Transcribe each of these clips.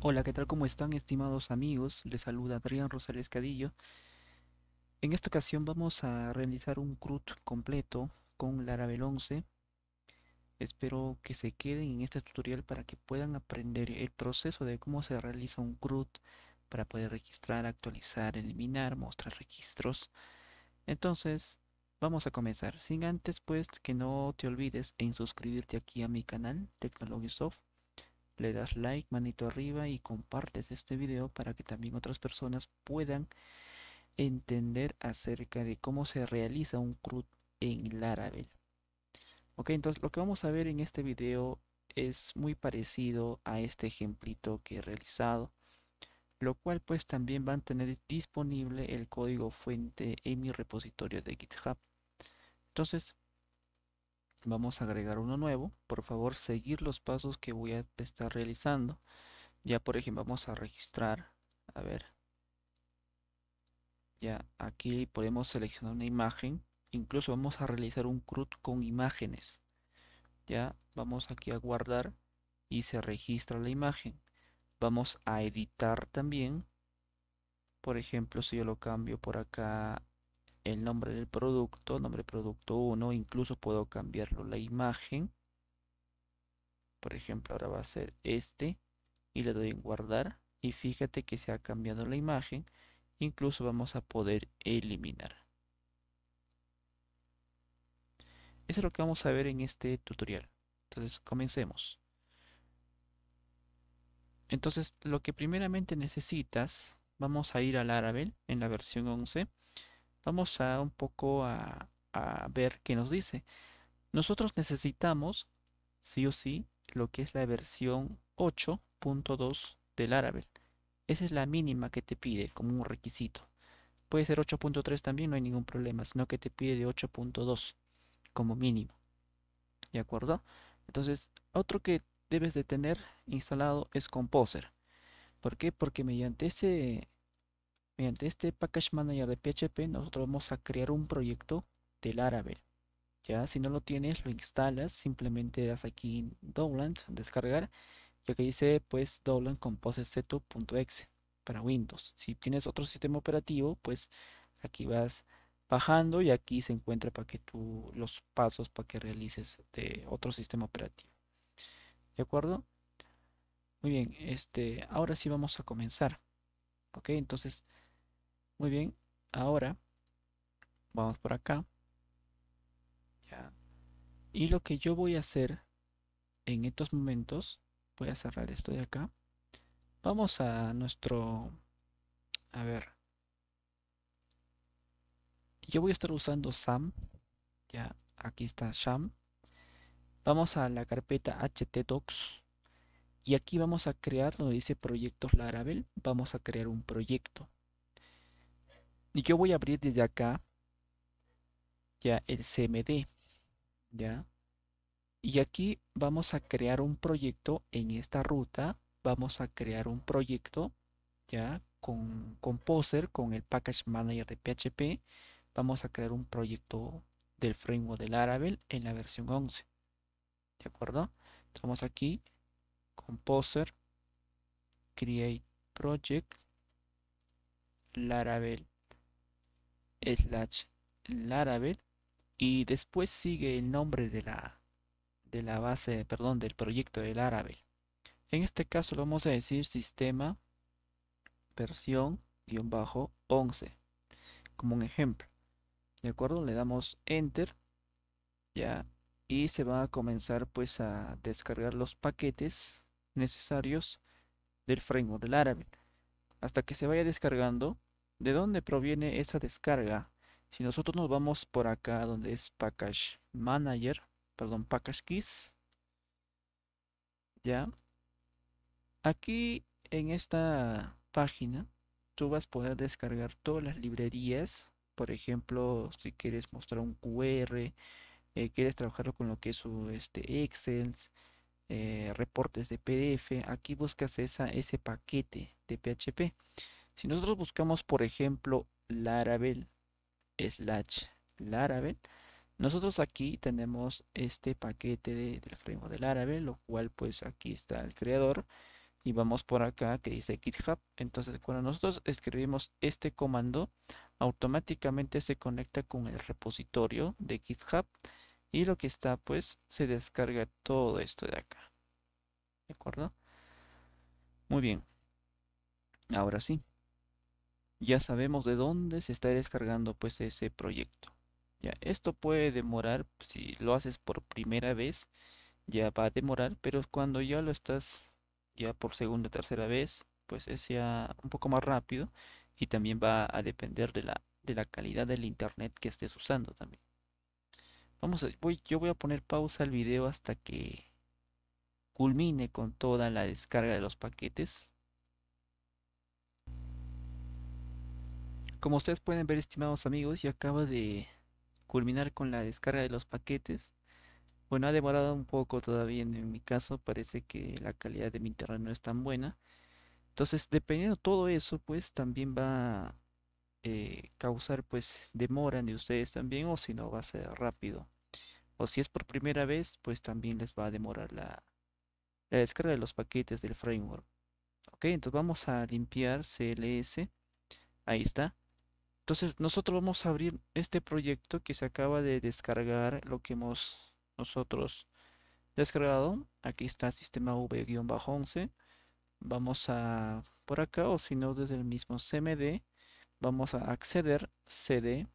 Hola, ¿qué tal? ¿Cómo están, estimados amigos? Les saluda Adrián Rosales Cadillo. En esta ocasión vamos a realizar un CRUD completo con Laravel 11. Espero que se queden en este tutorial para que puedan aprender el proceso de cómo se realiza un CRUD para poder registrar, actualizar, eliminar, mostrar registros. Entonces, vamos a comenzar. Sin antes, pues, que no te olvides en suscribirte aquí a mi canal Soft le das like, manito arriba y compartes este video para que también otras personas puedan entender acerca de cómo se realiza un CRUD en Laravel. Ok, entonces lo que vamos a ver en este video es muy parecido a este ejemplito que he realizado, lo cual pues también van a tener disponible el código fuente en mi repositorio de GitHub. Entonces, vamos a agregar uno nuevo. Por favor seguir los pasos que voy a estar realizando. Ya por ejemplo vamos a registrar a ver. Ya aquí podemos seleccionar una imagen. Incluso vamos a realizar un CRUD con imágenes. Ya vamos aquí a guardar y se registra la imagen. Vamos a editar también. Por ejemplo si yo lo cambio por acá el nombre del producto, nombre producto 1, incluso puedo cambiarlo la imagen. Por ejemplo, ahora va a ser este y le doy en guardar y fíjate que se ha cambiado la imagen. Incluso vamos a poder eliminar. Eso es lo que vamos a ver en este tutorial. Entonces, comencemos. Entonces, lo que primeramente necesitas, vamos a ir al Laravel en la versión 11 Vamos a un poco a, ver qué nos dice. Nosotros necesitamos, sí o sí, lo que es la versión 8.2 del Laravel. Esa es la mínima que te pide como un requisito. Puede ser 8.3 también, no hay ningún problema, sino que te pide de 8.2 como mínimo. ¿De acuerdo? Entonces, otro que debes de tener instalado es Composer. ¿Por qué? Porque mediante ese Mediante este Package Manager de PHP nosotros vamos a crear un proyecto de Laravel. Ya, si no lo tienes, lo instalas, simplemente das aquí download, descargar, y aquí dice pues download compose setup.exe para Windows. Si tienes otro sistema operativo, pues aquí vas bajando y aquí se encuentra para que tú los pasos para que realices de otro sistema operativo. ¿De acuerdo? Muy bien, este, ahora sí vamos a comenzar. Ok, entonces muy bien, ahora vamos por acá. Ya. Y lo que yo voy a hacer en estos momentos, voy a cerrar esto de acá. Vamos a nuestro, a ver. Yo voy a estar usando SAM. Ya, aquí está SAM. Vamos a la carpeta htdocs. Y aquí vamos a crear, donde dice proyectos Laravel, vamos a crear un proyecto. Y yo voy a abrir desde acá ya el CMD. ¿Ya? Y aquí vamos a crear un proyecto en esta ruta. Vamos a crear un proyecto ya con Composer, con el Package Manager de PHP. Vamos a crear un proyecto del framework de Laravel en la versión 11. ¿De acuerdo? Estamos aquí, Composer, Create Project, Laravel slash Laravel y después sigue el nombre de la de la base, perdón, del proyecto de Laravel. En este caso lo vamos a decir sistema versión guion bajo 11 como un ejemplo. ¿De acuerdo? Le damos enter ya y se va a comenzar pues a descargar los paquetes necesarios del framework de Laravel. Hasta que se vaya descargando ¿De dónde proviene esa descarga? Si nosotros nos vamos por acá donde es Package Manager, perdón, Package Keys, ya. Aquí en esta página tú vas a poder descargar todas las librerías. Por ejemplo, si quieres mostrar un QR, eh, quieres trabajarlo con lo que es este, Excel, eh, reportes de PDF, aquí buscas esa, ese paquete de PHP. Si nosotros buscamos, por ejemplo, Laravel slash Laravel, nosotros aquí tenemos este paquete del framework de Laravel, lo cual pues aquí está el creador. y vamos por acá que dice GitHub. Entonces cuando nosotros escribimos este comando, automáticamente se conecta con el repositorio de GitHub y lo que está pues se descarga todo esto de acá. ¿De acuerdo? Muy bien. Ahora sí. Ya sabemos de dónde se está descargando pues ese proyecto. Ya, esto puede demorar, si lo haces por primera vez, ya va a demorar, pero cuando ya lo estás ya por segunda tercera vez, pues es ya un poco más rápido y también va a depender de la, de la calidad del internet que estés usando también. Vamos a, voy, yo voy a poner pausa al video hasta que culmine con toda la descarga de los paquetes. Como ustedes pueden ver, estimados amigos, ya acaba de culminar con la descarga de los paquetes. Bueno, ha demorado un poco todavía en, mi caso, parece que la calidad de mi internet no es tan buena. Entonces, dependiendo de todo eso, pues también va a eh, causar pues demora de ustedes también, o si no va a ser rápido. O si es por primera vez, pues también les va a demorar la, la descarga de los paquetes del framework. Ok, entonces vamos a limpiar CLS. Ahí está. Entonces nosotros vamos a abrir este proyecto que se acaba de descargar, lo que hemos nosotros descargado. Aquí está sistema V-11. Vamos a por acá o si no desde el mismo CMD vamos a acceder CD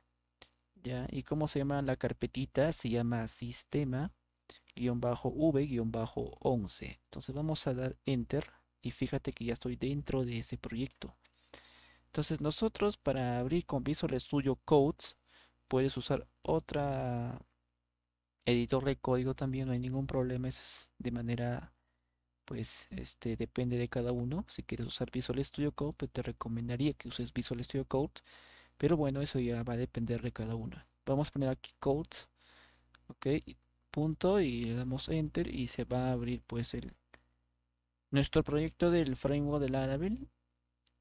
ya y cómo se llama la carpetita se llama sistema V-11 entonces vamos a dar enter y fíjate que ya estoy dentro de ese proyecto entonces nosotros para abrir con Visual Studio Codes puedes usar otra editor de código también no hay ningún problema es de manera pues este depende de cada uno. Si quieres usar Visual Studio Code pues te recomendaría que uses Visual Studio Code pero bueno eso ya va a depender de cada uno vamos a poner aquí codes ok punto y le damos enter y se va a abrir pues el nuestro proyecto del framework de Laravel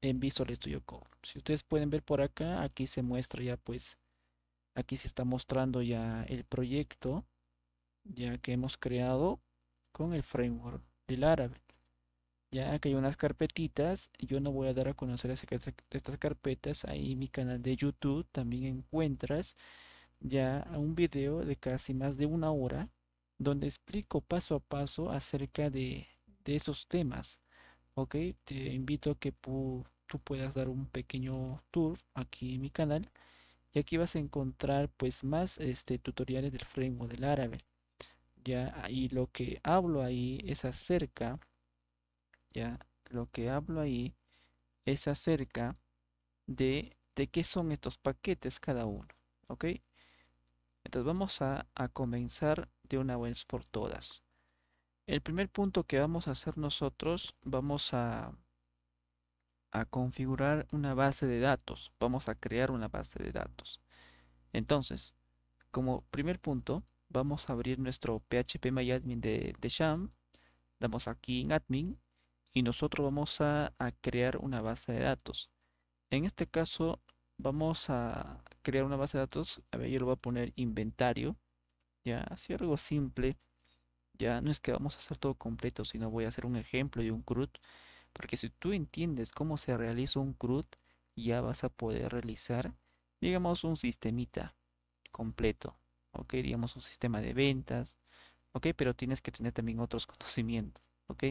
en Visual Studio Code si ustedes pueden ver por acá aquí se muestra ya pues aquí se está mostrando ya el proyecto ya que hemos creado con el framework del Laravel. Ya que hay unas carpetitas, yo no voy a dar a conocer estas carpetas. Ahí en mi canal de YouTube también encuentras ya un video de casi más de una hora donde explico paso a paso acerca de, esos temas. Ok, te invito a que tú puedas dar un pequeño tour aquí en mi canal y aquí vas a encontrar pues más este, tutoriales del framework del Laravel ya y lo que hablo ahí es acerca ya lo que hablo ahí es acerca de, de qué son estos paquetes cada uno ok entonces vamos a, a comenzar de una vez por todas. El primer punto que vamos a hacer nosotros vamos a a configurar una base de datos vamos a crear una base de datos entonces como primer punto vamos a abrir nuestro PHP MyAdmin de, de Sham. Damos aquí en Admin y nosotros vamos a, crear una base de datos. En este caso vamos a crear una base de datos. A ver, yo lo voy a poner inventario. Ya, así algo simple. Ya no es que vamos a hacer todo completo, sino voy a hacer un ejemplo y un CRUD. Porque si tú entiendes cómo se realiza un CRUD, ya vas a poder realizar, digamos, un sistemita completo ok, digamos un sistema de ventas, ok, pero tienes que tener también otros conocimientos, ok.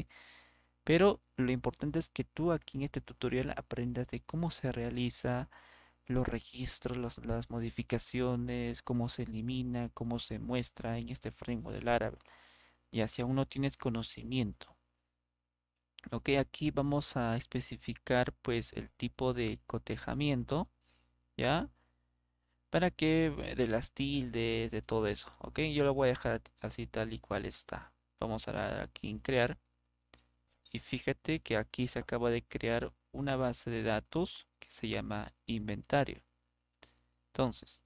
Pero lo importante es que tú aquí en este tutorial aprendas de cómo se realiza los registros, las modificaciones, cómo se elimina, cómo se muestra en este framework del árabe. Y así aún no tienes conocimiento. Ok, aquí vamos a especificar pues el tipo de cotejamiento, ¿ya? para que eh, de las tildes, de todo eso, ok, yo lo voy a dejar así tal y cual está. Vamos a dar aquí en crear y fíjate que aquí se acaba de crear una base de datos que se llama inventario. Entonces,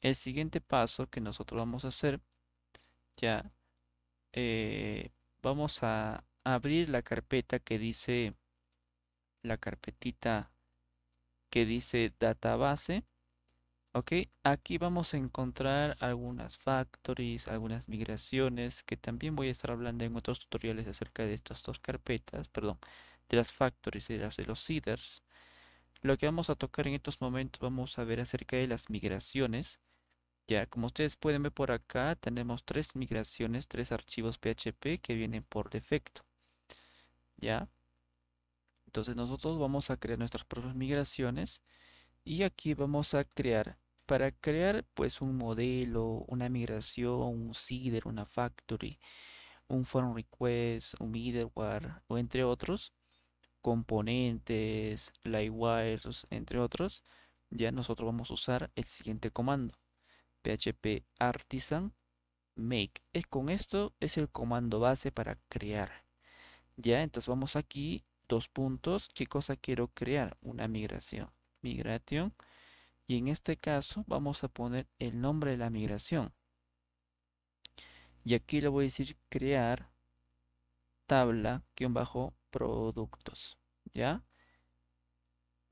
el siguiente paso que nosotros vamos a hacer, ya, eh, vamos a abrir la carpeta que dice, la carpetita que dice database Ok, aquí vamos a encontrar algunas factories, algunas migraciones que también voy a estar hablando en otros tutoriales acerca de estas dos carpetas, perdón, de las factories y de las de los seeders, lo que vamos a tocar en estos momentos, vamos a ver acerca de las migraciones. Ya, como ustedes pueden ver por acá, tenemos tres migraciones, tres archivos PHP que vienen por defecto. ¿Ya? Entonces nosotros vamos a crear nuestras propias migraciones y aquí vamos a crear, para crear pues un modelo, una migración, un seeder, una factory, un form request, un middleware o entre otros, componentes, livewires, entre otros, ya nosotros vamos a usar el siguiente comando, php artisan make. Es con esto es el comando base para crear. Ya, entonces vamos aquí, dos puntos, ¿qué cosa quiero crear? Una migración. Migración. Y en este caso vamos a poner el nombre de la migración. Y aquí le voy a decir crear tabla, guion bajo, productos. ¿Ya?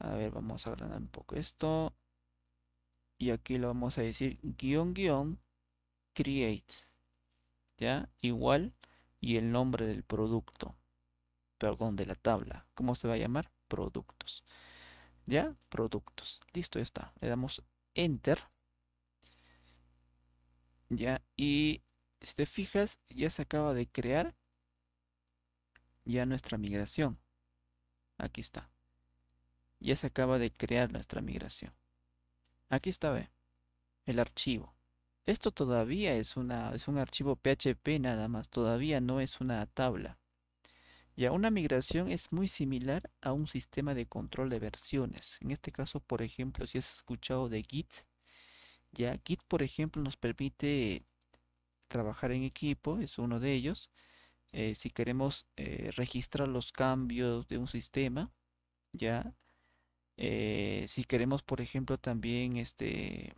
A ver, vamos a agrandar un poco esto. Y aquí lo vamos a decir guion guion create. ¿Ya? Igual y el nombre del producto. Perdón, de la tabla. ¿Cómo se va a llamar? Productos. ¿Ya? Productos. Listo, ya está. Le damos enter. ¿Ya? Y si te fijas, ya se acaba de crear ya nuestra migración. Aquí está. Ya se acaba de crear nuestra migración. Aquí está, ve, el archivo. Esto todavía es, una, es un archivo PHP nada más, todavía no es una tabla. Ya una migración es muy similar a un sistema de control de versiones. En este caso, por ejemplo, si has escuchado de Git, ya Git, por ejemplo, nos permite trabajar en equipo, es uno de ellos. Eh, si queremos eh, registrar los cambios de un sistema, ya. Eh, si queremos, por ejemplo, también este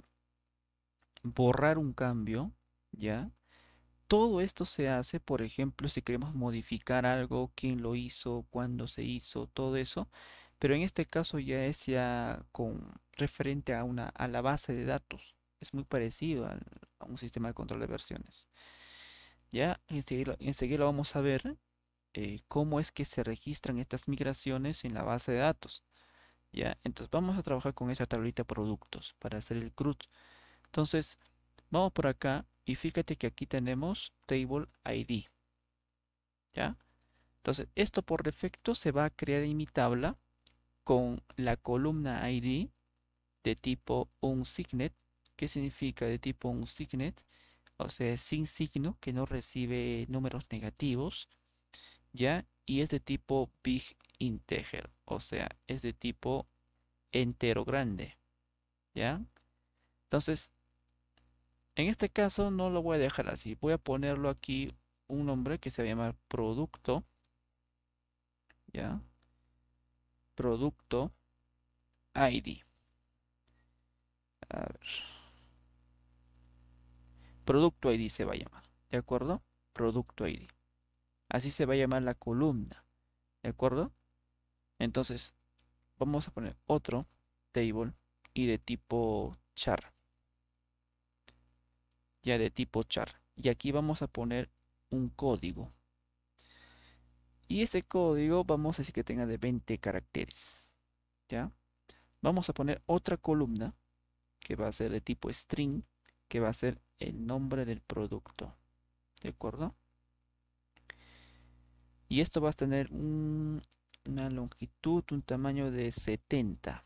borrar un cambio, ya. Todo esto se hace, por ejemplo, si queremos modificar algo, quién lo hizo, cuándo se hizo, todo eso. Pero en este caso ya es ya con referente a una a la base de datos. Es muy parecido a un sistema de control de versiones. Ya, enseguida, enseguida vamos a ver eh, cómo es que se registran estas migraciones en la base de datos. Ya, entonces vamos a trabajar con esa tablita productos para hacer el CRUD. Entonces, vamos por acá y fíjate que aquí tenemos table ID. ¿Ya? Entonces, esto por defecto se va a crear en mi tabla con la columna ID de tipo unsignet. ¿Qué significa de tipo unsignet? o sea, sin signo, que no recibe números negativos, ¿ya? Y es de tipo big integer, o sea, es de tipo entero grande, ¿ya? Entonces, en este caso no lo voy a dejar así, voy a ponerlo aquí un nombre que se va a llamar producto, ¿ya? Producto ID. A ver. Producto ID se va a llamar. ¿De acuerdo? Producto ID. Así se va a llamar la columna. ¿De acuerdo? Entonces, vamos a poner otro table y de tipo char. Ya de tipo char. Y aquí vamos a poner un código. Y ese código vamos a decir que tenga de 20 caracteres. ¿Ya? Vamos a poner otra columna que va a ser de tipo string que va a ser el nombre del producto. ¿De acuerdo? Y esto va a tener una longitud, un tamaño de 70.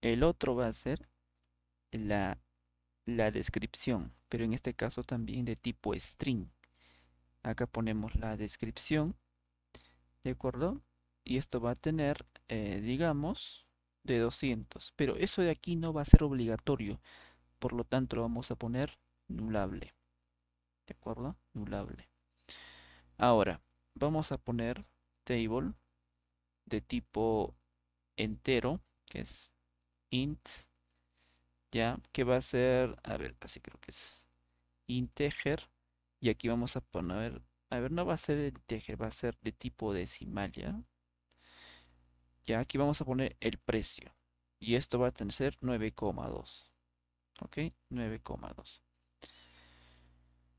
El otro va a ser la, la descripción, pero en este caso también de tipo string. Acá ponemos la descripción, ¿de acuerdo? Y esto va a tener, eh, digamos, de 200. Pero eso de aquí no va a ser obligatorio por lo tanto lo vamos a poner nulable. ¿De acuerdo? Nulable. Ahora, vamos a poner table de tipo entero, que es int, ya, que va a ser, a ver, así creo que es integer, y aquí vamos a poner, a ver, no va a ser integer, va a ser de tipo decimal, ya. Ya, aquí vamos a poner el precio, y esto va a tener 9,2 ok 9,2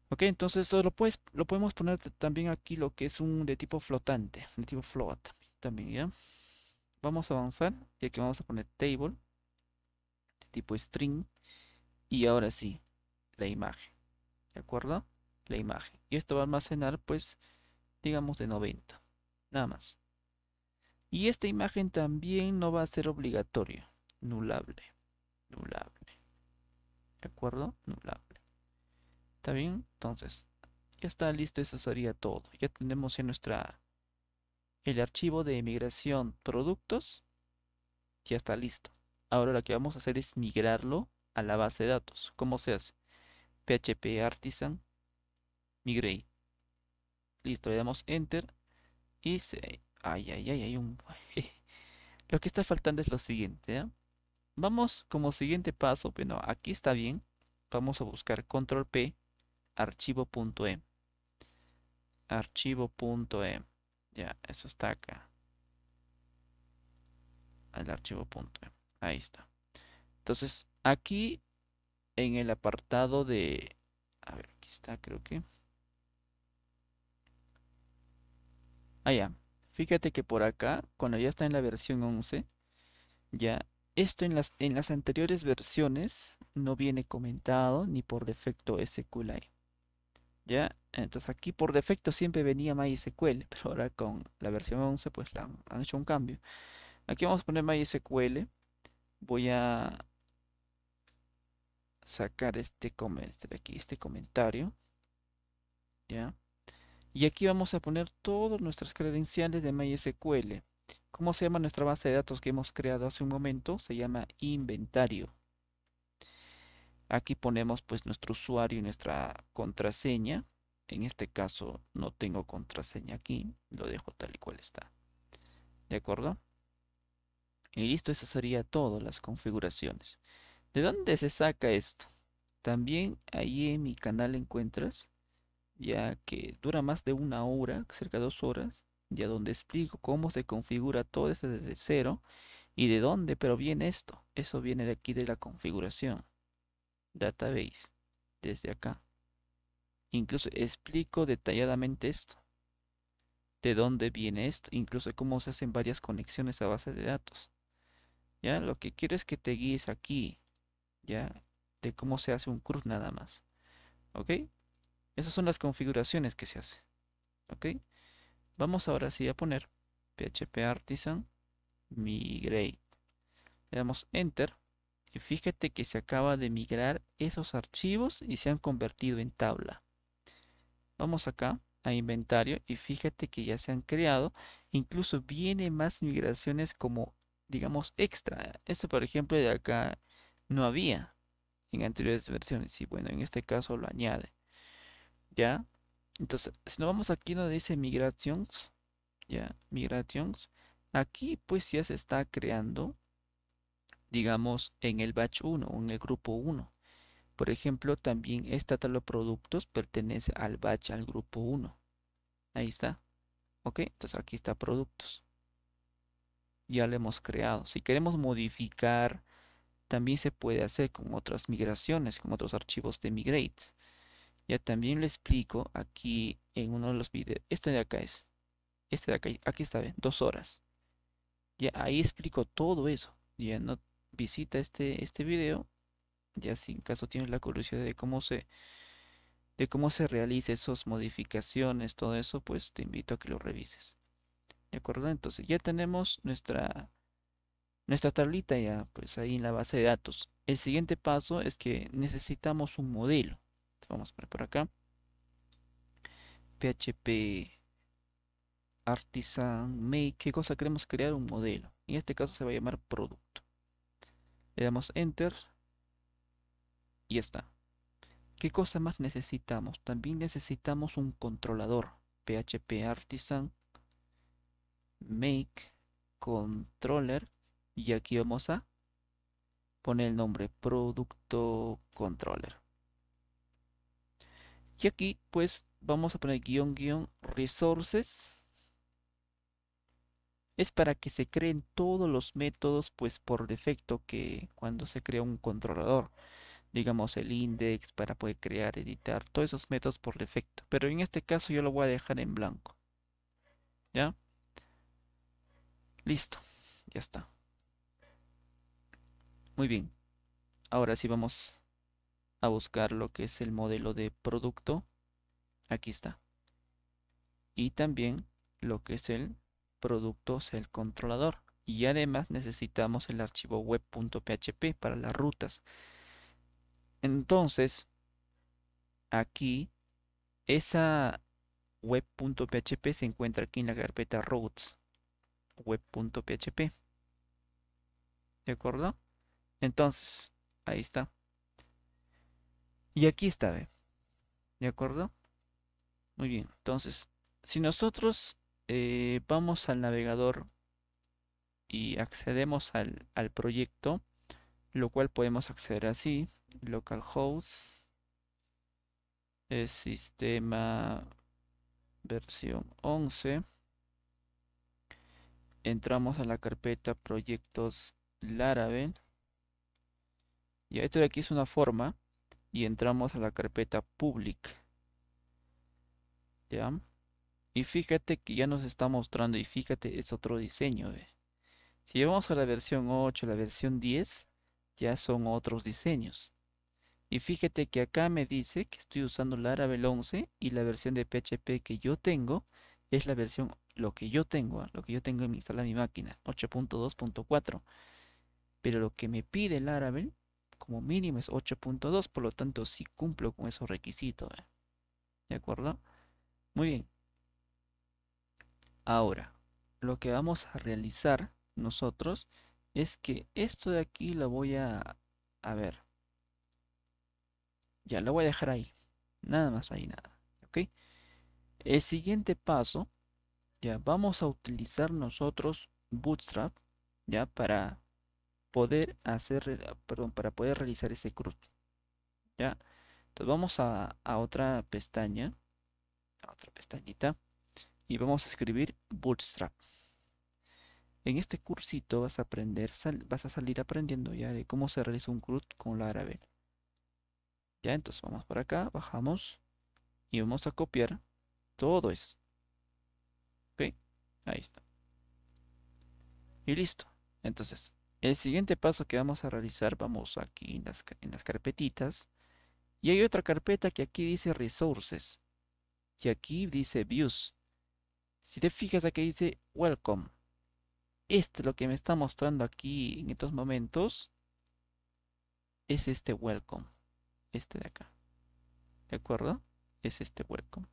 ok entonces lo, puedes, lo podemos poner también aquí lo que es un de tipo flotante de tipo float también, ¿ya? Vamos a avanzar y aquí vamos a poner table tipo string y ahora sí, la imagen, ¿de acuerdo? La imagen. Y esto va a almacenar, pues, digamos de 90, nada más. Y esta imagen también no va a ser obligatorio, nulable, nulable. ¿De acuerdo? Nulable. ¿Está bien? Entonces, ya está listo, eso sería todo. Ya tenemos en nuestra el archivo de migración productos. Ya está listo. Ahora lo que vamos a hacer es migrarlo a la base de datos. ¿Cómo se hace? PHP artisan migrate. Listo, le damos enter y se... Ay, ay, ay, hay un... lo que está faltando es lo siguiente. Vamos como siguiente paso, bueno, aquí está bien. Vamos a buscar control P, archivo.em. Archivo.em. Ya, eso está acá. El archivo.em. Ahí está. Entonces, aquí en el apartado de... A ver, aquí está, creo que... Ah, ya. Fíjate que por acá, cuando ya está en la versión 11, ya esto en las, en las anteriores versiones no viene comentado ni por defecto SQLite. ¿Ya? Entonces aquí por defecto siempre venía MySQL, pero ahora con la versión 11 pues han, hecho un cambio. Aquí vamos a poner MySQL. Voy a sacar este, este, aquí, este comentario. ¿Ya? Y aquí vamos a poner todas nuestras credenciales de MySQL. ¿Cómo se llama nuestra base de datos que hemos creado hace un momento? Se llama inventario. Aquí ponemos pues nuestro usuario y nuestra contraseña. En este caso no tengo contraseña aquí, lo dejo tal y cual está. ¿De acuerdo? Y listo, eso sería todo, las configuraciones. ¿De dónde se saca esto? También ahí en mi canal encuentras ya que dura más de una hora, cerca de dos horas, ya donde explico cómo se configura todo desde cero y de dónde pero viene esto. Eso viene de aquí de la configuración. Database, desde acá. Incluso explico detalladamente esto. De dónde viene esto, incluso cómo se hacen varias conexiones a base de datos. Ya, lo que quiero es que te guíes aquí, ya, de cómo se hace un CRUD nada más. ¿Ok? Esas son las configuraciones que se hace. ¿Ok? Vamos ahora sí a poner php artisan migrate. Le damos enter. Y fíjate que se acaba de migrar esos archivos y se han convertido en tabla. Vamos acá a inventario y fíjate que ya se han creado. Incluso viene más migraciones como, digamos, extra. Este, por ejemplo, de acá no había en anteriores versiones. Y bueno, en este caso lo añade. ¿Ya? Entonces, si nos vamos aquí donde dice migrations, ¿ya? Migrations. Aquí pues ya se está creando, digamos, en el batch 1 o en el grupo 1. Por ejemplo, también esta tabla de productos pertenece al batch, al grupo 1. Ahí está. ¿Ok? Entonces aquí está productos. Ya lo hemos creado. Si queremos modificar, también se puede hacer con otras migraciones, con otros archivos de migrate. Ya también le explico aquí en uno de los videos. Este de acá es. Este de acá, aquí está, bien, dos horas. Ya ahí explico todo eso. Ya no visita este, este video. Ya si en caso tienes la curiosidad de cómo se de cómo se realiza esas modificaciones, todo eso, pues te invito a que lo revises. ¿De? Entonces ya tenemos nuestra nuestra tablita ya pues ahí en la base de datos. El siguiente paso es que necesitamos un modelo. Vamos a por acá. Php artisan make qué cosa queremos crear un modelo. En este caso se va a llamar producto. Le damos enter. Y ya está. Qué cosa más necesitamos también necesitamos un controlador php artisan make controller y aquí vamos a poner el nombre producto controller y aquí pues vamos a poner guion guion resources. Es para que se creen todos los métodos pues por defecto que cuando se crea un controlador. Digamos el index para poder crear, editar, todos esos métodos por defecto. Pero en este caso yo lo voy a dejar en blanco. ¿Ya? Listo, ya está. Muy bien. Ahora sí vamos a buscar lo que es el modelo de producto. Aquí está. Y también lo que es el producto el controlador. Y además necesitamos el archivo web.php para las rutas. Entonces, aquí, esa web.php se encuentra aquí en la carpeta routes web.php. ¿De acuerdo? Entonces, ahí está. Y aquí está, ¿de acuerdo? Muy bien, entonces, si nosotros eh, vamos al navegador y accedemos al, al, proyecto, lo cual podemos acceder así, localhost, es sistema versión 11, entramos a la carpeta proyectos Laravel, y esto de aquí es una forma, y entramos a la carpeta public, ¿ya? Y fíjate que ya nos está mostrando, y fíjate, es otro diseño, Si vamos a la versión 8, la versión 10, ya son otros diseños. Y fíjate que acá me dice que estoy usando Laravel 11 y la versión de PHP que yo tengo es la versión, lo que yo tengo, lo que yo tengo en mi sala mi máquina, 8.2.4. Pero lo que me pide Laravel como mínimo es 8.2, por lo tanto sí cumplo con esos requisitos. ¿eh? ¿De acuerdo? Muy bien. Ahora, lo que vamos a realizar nosotros es que esto de aquí lo voy a, a ver. Ya lo voy a dejar ahí. Nada más ahí, nada. ¿Ok? El siguiente paso, ya vamos a utilizar nosotros Bootstrap, ya para poder hacer, perdón, para poder realizar ese CRUD. Ya. Entonces vamos a, a otra pestaña, a otra pestañita, y vamos a escribir Bootstrap. En este cursito vas a aprender, vas a salir aprendiendo ya de cómo se realiza un CRUD con Laravel. Ya, entonces vamos por acá, bajamos y vamos a copiar todo eso. Ahí está. Y listo. Entonces, el siguiente paso que vamos a realizar, vamos aquí en las, en las carpetitas. Y hay otra carpeta que aquí dice Resources. Y aquí dice Views. Si te fijas aquí dice Welcome. Este lo que me está mostrando aquí en estos momentos es este Welcome. Este de acá. ¿De acuerdo? Es este Welcome.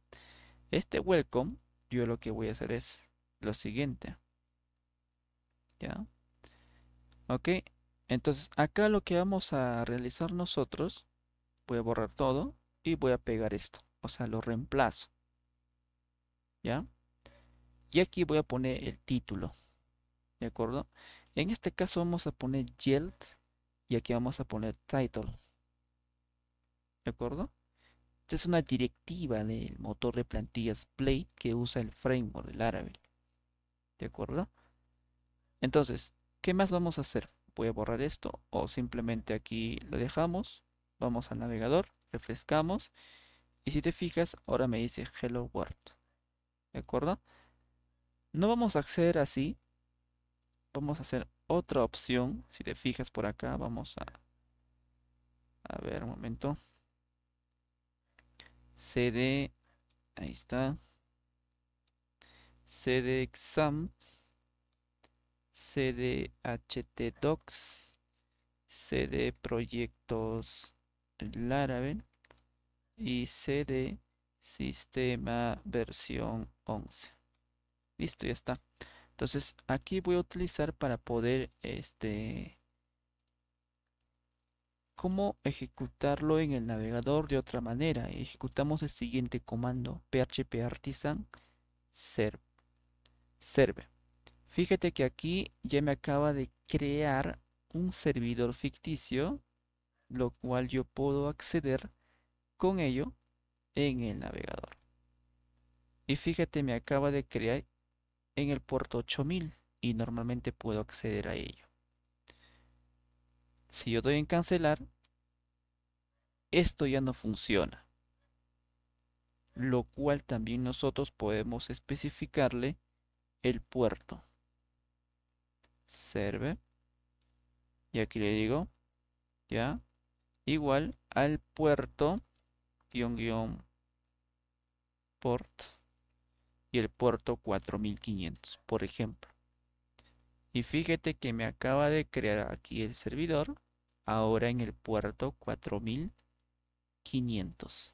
Este Welcome, yo lo que voy a hacer es lo siguiente. ¿Ya? Ok, entonces acá lo que vamos a realizar nosotros, voy a borrar todo y voy a pegar esto, o sea, lo reemplazo. ¿Ya? Y aquí voy a poner el título, ¿de acuerdo? En este caso vamos a poner Yield y aquí vamos a poner Title. ¿De acuerdo? Esta es una directiva del motor de plantillas Blade que usa el framework del Laravel. ¿De acuerdo? Entonces, ¿Qué más vamos a hacer? Voy a borrar esto o simplemente aquí lo dejamos. Vamos al navegador, refrescamos. Y si te fijas, ahora me dice Hello World. ¿De acuerdo? No vamos a acceder así. Vamos a hacer otra opción. Si te fijas por acá, vamos a... A ver, un momento. CD... Ahí está. CD exam cdhtdocs, cd proyectos Laravel y cd sistema versión 11. Listo, ya está. Entonces aquí voy a utilizar para poder este cómo ejecutarlo en el navegador de otra manera. Ejecutamos el siguiente comando php artisan serve. Serve. Fíjate que aquí ya me acaba de crear un servidor ficticio, lo cual yo puedo acceder con ello en el navegador. Y fíjate, me acaba de crear en el puerto 8000 y normalmente puedo acceder a ello. Si yo doy en cancelar, esto ya no funciona. Lo cual también nosotros podemos especificarle el puerto. server. Y aquí le digo, ya, igual al puerto, guion, guion, port, y el puerto 4500, por ejemplo. Y fíjate que me acaba de crear aquí el servidor, ahora en el puerto 4500.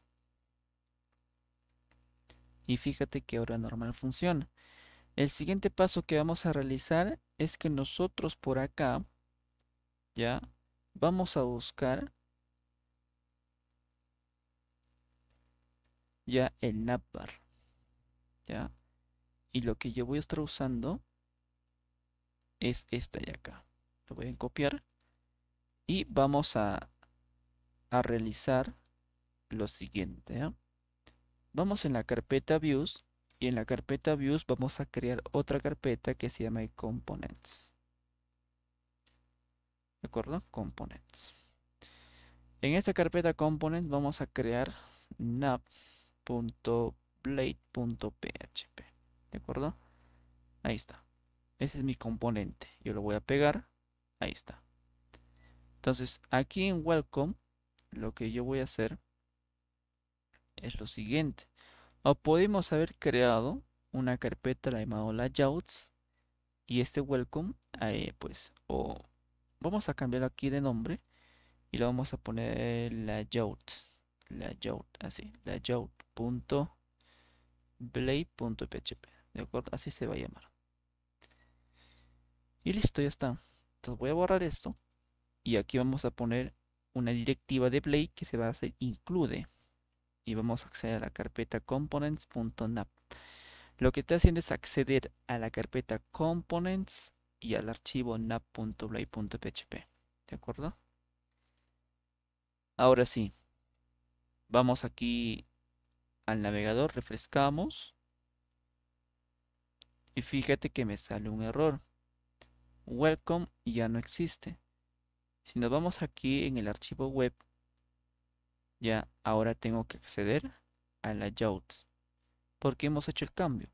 Y fíjate que ahora normal funciona. El siguiente paso que vamos a realizar es que nosotros por acá, ya, vamos a buscar ya el navbar, ya. Y lo que yo voy a estar usando es esta de acá. Lo voy a copiar y vamos a, a realizar lo siguiente. Vamos en la carpeta Views y en la carpeta Views vamos a crear otra carpeta que se llama Components. ¿De acuerdo? Components. En esta carpeta Components vamos a crear nav.blade.php. ¿De acuerdo? Ahí está. Ese es mi componente. Yo lo voy a pegar. Ahí está. Entonces, aquí en Welcome, lo que yo voy a hacer es lo siguiente. O podemos haber creado una carpeta llamada layouts y este welcome, pues, o vamos a cambiar aquí de nombre y lo vamos a poner layout, layout, así, layout.blade.php, de acuerdo, así se va a llamar. Y listo, ya está. Entonces voy a borrar esto y aquí vamos a poner una directiva de Blade que se va a hacer include y vamos a acceder a la carpeta components.nap. Lo que está haciendo es acceder a la carpeta components y al archivo nap.blade.php. ¿De acuerdo? Ahora sí, vamos aquí al navegador, refrescamos y fíjate que me sale un error. Welcome ya no existe. Si nos vamos aquí en el archivo web ya ahora tengo que acceder a layout porque hemos hecho el cambio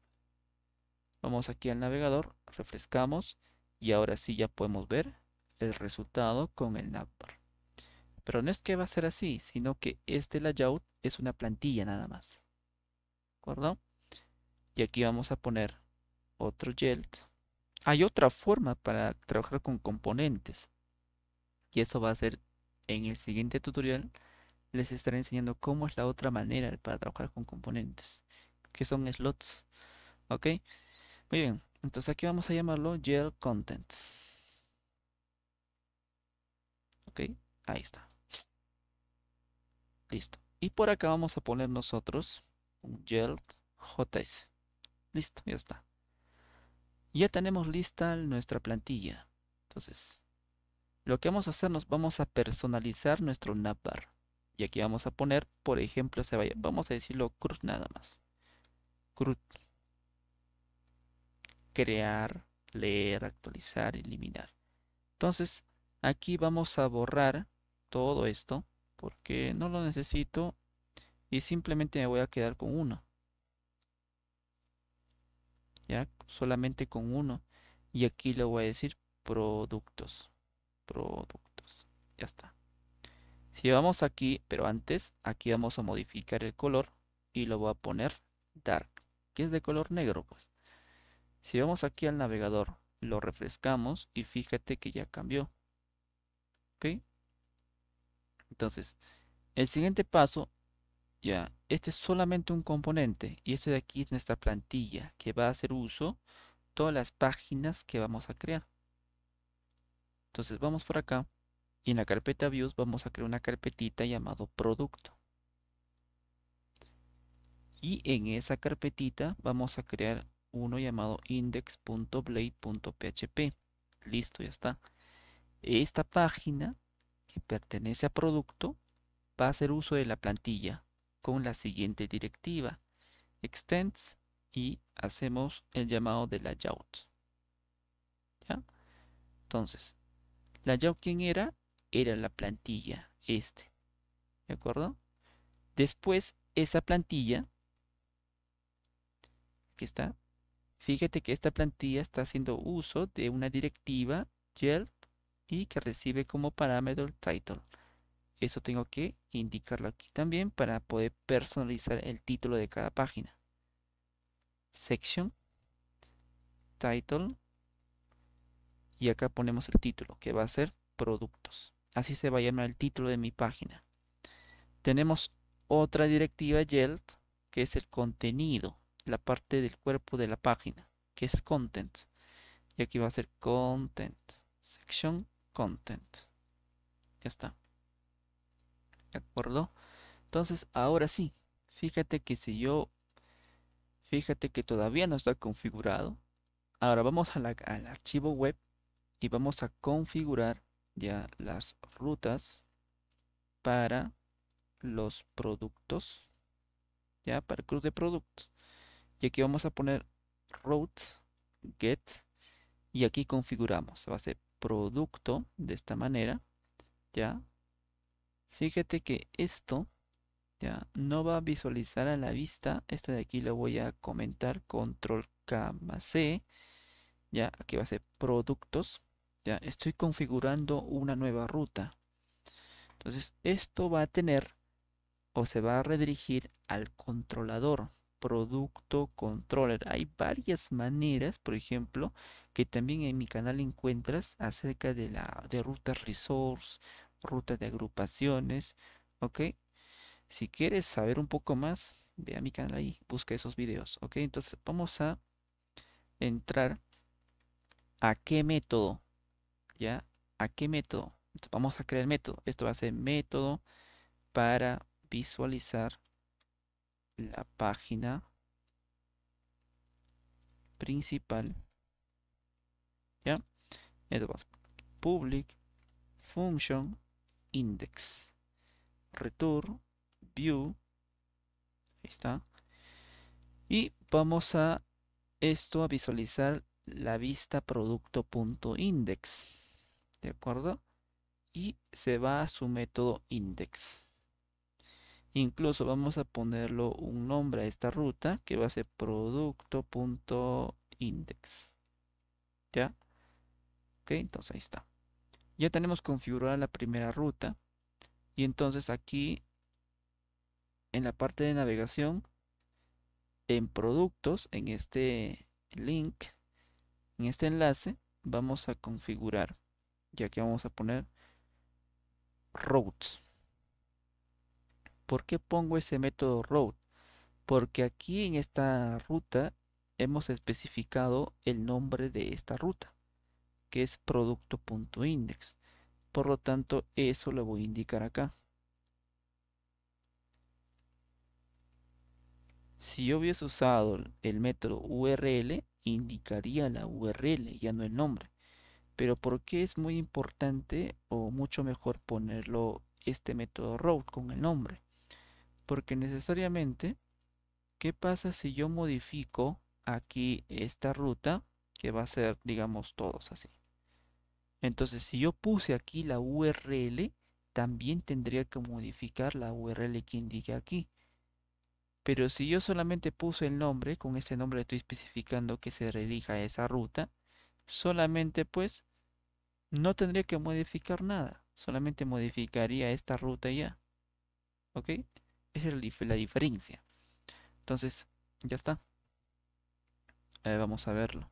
vamos aquí al navegador refrescamos y ahora sí ya podemos ver el resultado con el navbar pero no es que va a ser así sino que este layout es una plantilla nada más. ¿de acuerdo? y aquí vamos a poner otro YELT. Hay otra forma para trabajar con componentes. Y eso va a ser en el siguiente tutorial les estaré enseñando cómo es la otra manera para trabajar con componentes, que son slots. ¿Ok? Muy bien, entonces aquí vamos a llamarlo gel content. ¿Ok? Ahí está. Listo. Y por acá vamos a poner nosotros un gel js. Listo, ya está. Ya tenemos lista nuestra plantilla. Entonces, lo que vamos a hacer, nos vamos a personalizar nuestro navbar. Y aquí vamos a poner, por ejemplo, se vaya, vamos a decirlo cruz nada más. Cruz. Crear, leer, actualizar, eliminar. Entonces, aquí vamos a borrar todo esto porque no lo necesito y simplemente me voy a quedar con uno. Ya, solamente con uno. Y aquí le voy a decir productos. Productos. Ya está. Si vamos aquí, pero antes, aquí vamos a modificar el color y lo voy a poner dark, que es de color negro, pues. Si vamos aquí al navegador, lo refrescamos y fíjate que ya cambió. ¿Ok? Entonces, el siguiente paso, ya, este es solamente un componente y este de aquí es nuestra plantilla que va a hacer uso todas las páginas que vamos a crear. Entonces vamos por acá y en la carpeta views vamos a crear una carpetita llamado producto. Y en esa carpetita vamos a crear uno llamado index.blade.php. Listo, ya está. Esta página que pertenece a producto va a hacer uso de la plantilla con la siguiente directiva. Extends y hacemos el llamado de layout. ¿Ya? Entonces, layout quién era? Era la plantilla este. ¿De acuerdo? Después, esa plantilla, aquí está, fíjate que esta plantilla está haciendo uso de una directiva yield y que recibe como parámetro el title. Eso tengo que indicarlo aquí también para poder personalizar el título de cada página. Section, title y acá ponemos el título que va a ser productos. Así se va a llamar el título de mi página. Tenemos otra directiva yield que es el contenido, la parte del cuerpo de la página, que es content. Y aquí va a ser content, section content. Ya está. ¿De acuerdo? Entonces, ahora sí, fíjate que si yo, fíjate que todavía no está configurado. Ahora vamos al archivo web y vamos a configurar ya las rutas para los productos ya para el cruz de productos. Y aquí vamos a poner route get y aquí configuramos. Va a ser producto de esta manera ya. Fíjate que esto ya no va a visualizar a la vista. Esto de aquí lo voy a comentar control K más C. Ya aquí va a ser productos ya estoy configurando una nueva ruta. Entonces esto va a tener o se va a redirigir al controlador producto controller. Hay varias maneras por ejemplo que también en mi canal encuentras acerca de la de rutas resource rutas de agrupaciones ok si quieres saber un poco más ve a mi canal ahí busca esos videos ok entonces vamos a entrar a qué método ya a qué método vamos a crear el método. Esto va a ser método para visualizar la página principal ya ser public function index. Return view. Ahí está. Y vamos a esto a visualizar la vista producto.index de acuerdo y se va a su método index. Incluso vamos a ponerlo un nombre a esta ruta que va a ser producto.index ya ok entonces ahí está. Ya tenemos configurada la primera ruta. Y entonces aquí en la parte de navegación en productos en este link en este enlace vamos a configurar ya que vamos a poner routes ¿por qué pongo ese método route? porque aquí en esta ruta hemos especificado el nombre de esta ruta que es producto.index por lo tanto eso lo voy a indicar acá si yo hubiese usado el método URL indicaría la URL, ya no el nombre. Pero ¿por qué es muy importante o mucho mejor ponerlo este método route con el nombre? Porque necesariamente, ¿qué pasa si yo modifico aquí esta ruta? Que va a ser, digamos, todos así. Entonces, si yo puse aquí la URL, también tendría que modificar la URL que indique aquí. Pero si yo solamente puse el nombre, con este nombre estoy especificando que se dirija a esa ruta, solamente pues no tendría que modificar nada, solamente modificaría esta ruta ya. ¿Ok? Esa es la diferencia. Entonces, ya está. vamos a verlo.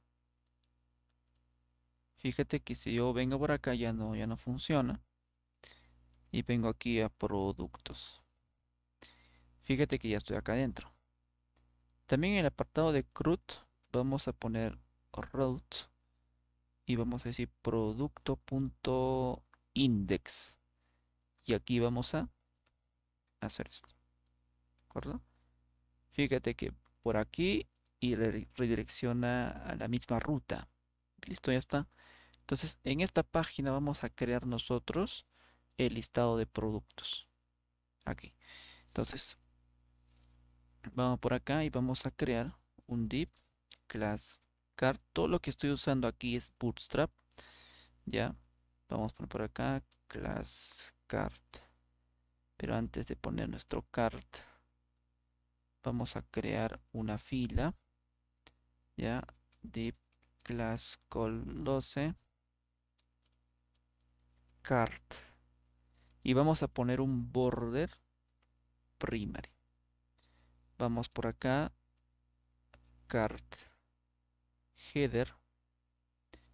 Fíjate que si yo vengo por acá ya no, ya no funciona. Y vengo aquí a productos. Fíjate que ya estoy acá adentro. También en el apartado de CRUD vamos a poner route y vamos a decir producto.index. Y aquí vamos a hacer esto. ¿De acuerdo? Fíjate que por aquí y redirecciona a la misma ruta. Listo, ya está. Entonces, en esta página vamos a crear nosotros el listado de productos. Aquí. Entonces, vamos por acá y vamos a crear un div class card todo lo que estoy usando aquí es bootstrap ya vamos a poner por acá class card. Pero antes de poner nuestro card vamos a crear una fila ya div class call 12 cart y vamos a poner un border primary. Vamos por acá, cart header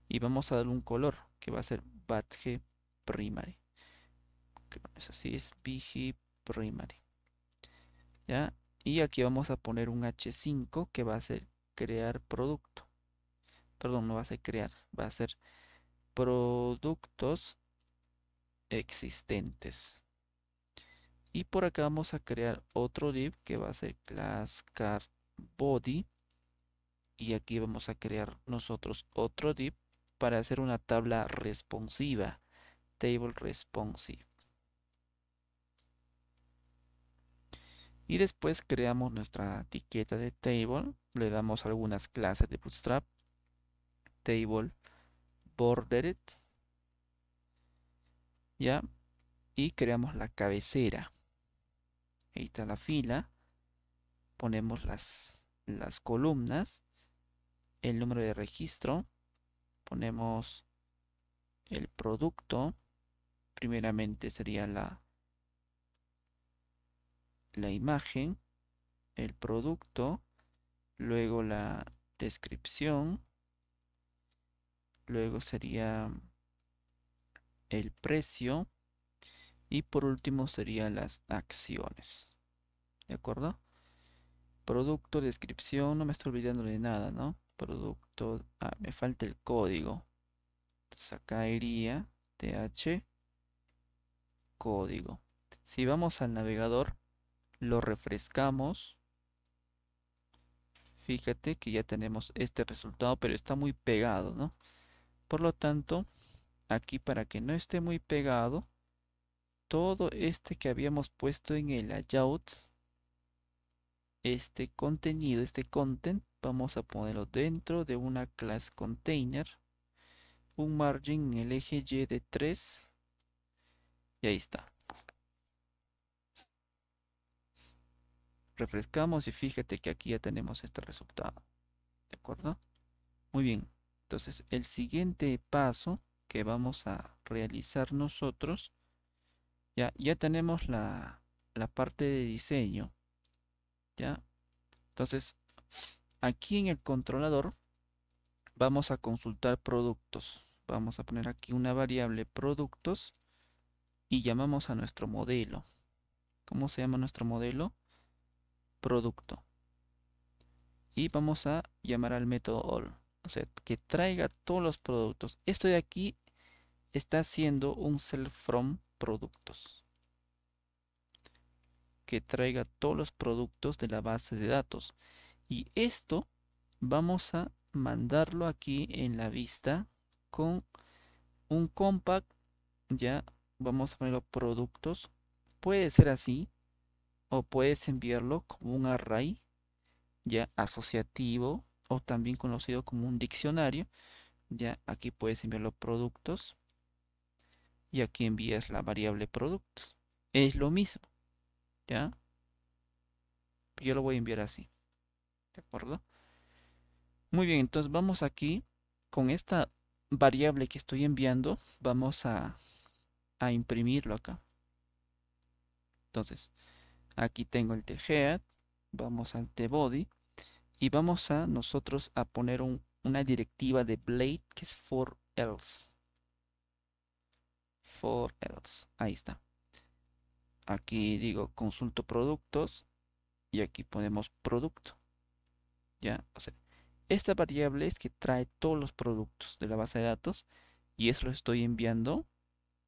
y vamos a darle un color que va a ser badge primary. es así, es bg primary. ¿Ya? Y aquí vamos a poner un h5 que va a ser crear producto. Perdón, no va a ser crear, va a ser productos existentes. Y por acá vamos a crear otro div que va a ser class card body. Y aquí vamos a crear nosotros otro div para hacer una tabla responsiva. Table responsive. Y después creamos nuestra etiqueta de table. Le damos algunas clases de Bootstrap. Table bordered. Ya. Y creamos la cabecera. Ahí está la fila. Ponemos las, las columnas. El número de registro. Ponemos el producto. Primeramente sería la la imagen, el producto, luego la descripción, luego sería el precio y por último serían las acciones. ¿De acuerdo? Producto, descripción, no me estoy olvidando de nada, ¿no? Producto, ah, me falta el código. Entonces acá iría th código. Si vamos al navegador, lo refrescamos fíjate que ya tenemos este resultado pero está muy pegado ¿no? por lo tanto aquí para que no esté muy pegado todo este que habíamos puesto en el layout este contenido, este content vamos a ponerlo dentro de una class container un margin en el eje Y de 3 y ahí está refrescamos y fíjate que aquí ya tenemos este resultado. ¿De acuerdo? Muy bien. Entonces, el siguiente paso que vamos a realizar nosotros, ya, ya tenemos la, la parte de diseño. ¿Ya? Entonces, aquí en el controlador vamos a consultar productos. Vamos a poner aquí una variable productos y llamamos a nuestro modelo. ¿Cómo se llama nuestro modelo? producto. Y vamos a llamar al método all. O sea, que traiga todos los productos. Esto de aquí está haciendo un self from productos. Que traiga todos los productos de la base de datos. Y esto vamos a mandarlo aquí en la vista con un compact. Ya vamos a ponerlo productos. Puede ser así o puedes enviarlo como un array ya asociativo o también conocido como un diccionario ya aquí puedes enviarlo productos y aquí envías la variable productos es lo mismo ya yo lo voy a enviar así de acuerdo muy bien entonces vamos aquí con esta variable que estoy enviando vamos a, a imprimirlo acá entonces Aquí tengo el head, vamos al body y vamos a nosotros a poner una directiva de blade que es for else. For else, ahí está. Aquí digo consulto productos y aquí ponemos producto. Ya, esta variable es que trae todos los productos de la base de datos y eso lo estoy enviando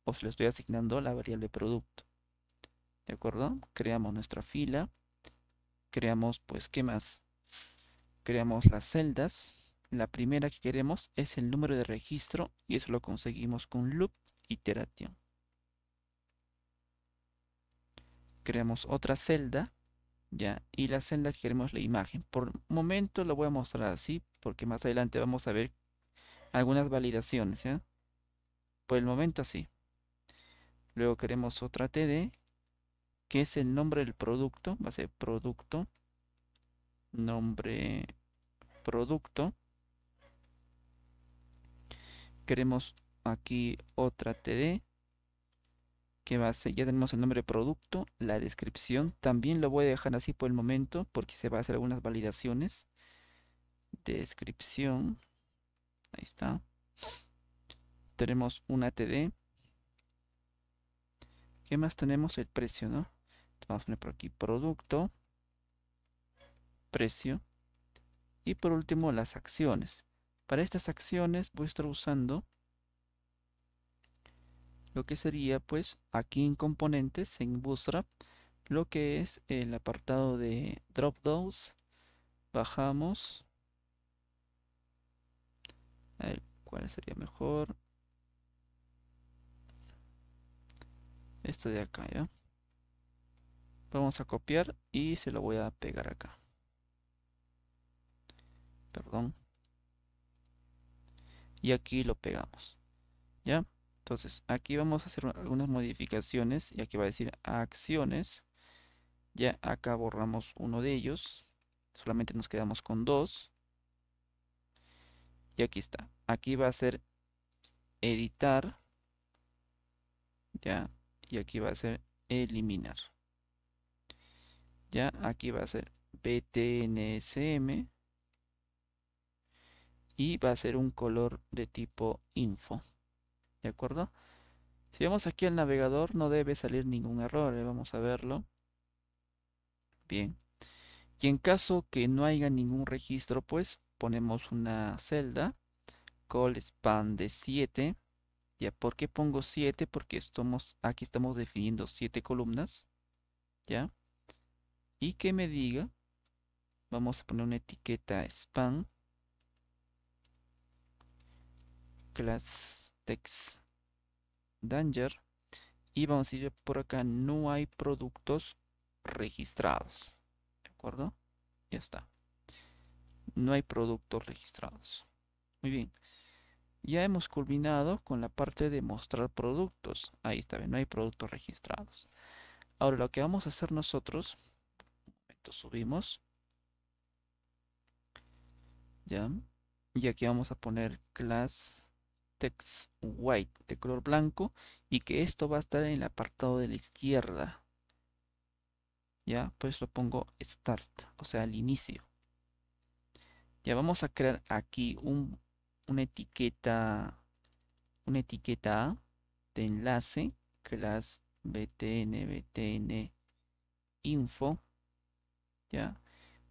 o se lo estoy asignando a la variable producto. ¿De acuerdo? Creamos nuestra fila. Creamos, pues, ¿qué más? Creamos las celdas. La primera que queremos es el número de registro y eso lo conseguimos con loop iteración. Creamos otra celda, ya, y la celda que queremos la imagen. Por momento lo voy a mostrar así, porque más adelante vamos a ver algunas validaciones, ¿ya? Por el momento así. Luego queremos otra TD que es el nombre del producto, va a ser producto, nombre producto. Queremos aquí otra TD a ser, ya tenemos el nombre de producto, la descripción, también lo voy a dejar así por el momento porque se va a hacer algunas validaciones. Descripción, ahí está. Tenemos un ATD. ¿Qué más tenemos? El precio, ¿no? Vamos a poner por aquí producto, precio y por último las acciones. Para estas acciones voy a estar usando lo que sería pues aquí en componentes en Bootstrap lo que es el apartado de Dropdowns bajamos a ver cuál sería mejor esto de acá ya vamos a copiar y se lo voy a pegar acá. Perdón. Y aquí lo pegamos ya entonces, aquí vamos a hacer algunas modificaciones y aquí va a decir acciones. Ya acá borramos uno de ellos. Solamente nos quedamos con dos. Y aquí está. Aquí va a ser editar. Ya. Y aquí va a ser eliminar. Ya. Aquí va a ser btnsm. Y va a ser un color de tipo info. ¿De acuerdo? Si vamos aquí al navegador no debe salir ningún error. ¿eh? Vamos a verlo. Bien. Y en caso que no haya ningún registro, pues ponemos una celda. Call span de 7. ¿Ya? ¿Por qué pongo 7? Porque estamos, aquí estamos definiendo 7 columnas. ¿Ya? Y que me diga. Vamos a poner una etiqueta span. Class danger. Y vamos a ir por acá no hay productos registrados de acuerdo ya está. No hay productos registrados. Muy bien. Ya hemos culminado con la parte de mostrar productos. Ahí está bien no hay productos registrados. Ahora lo que vamos a hacer nosotros esto subimos. Ya. Y aquí vamos a poner class text white de color blanco y que esto va a estar en el apartado de la izquierda. Ya pues lo pongo start o sea al inicio. Ya vamos a crear aquí un, una etiqueta una etiqueta de enlace class btn btn info. Ya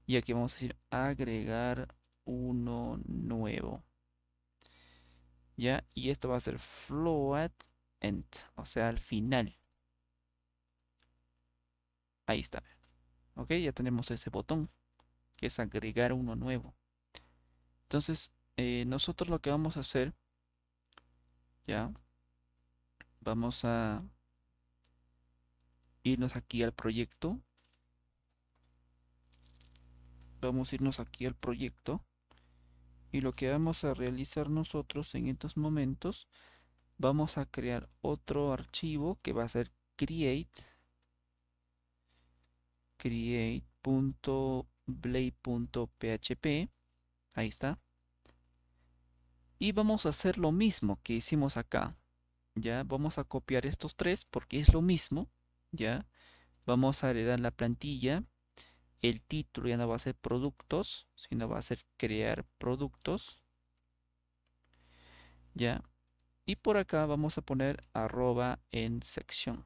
y aquí vamos a decir agregar uno nuevo ¿ya? Y esto va a ser float end, o sea, al final. Ahí está. Ok, ya tenemos ese botón, que es agregar uno nuevo. Entonces, eh, nosotros lo que vamos a hacer, ya, vamos a irnos aquí al proyecto. Vamos a irnos aquí al proyecto y lo que vamos a realizar nosotros en estos momentos vamos a crear otro archivo que va a ser create create.blade.php ahí está. Y vamos a hacer lo mismo que hicimos acá ya vamos a copiar estos tres porque es lo mismo ya vamos a heredar la plantilla el título ya no va a ser productos, sino va a ser crear productos. Ya. Y por acá vamos a poner arroba en sección.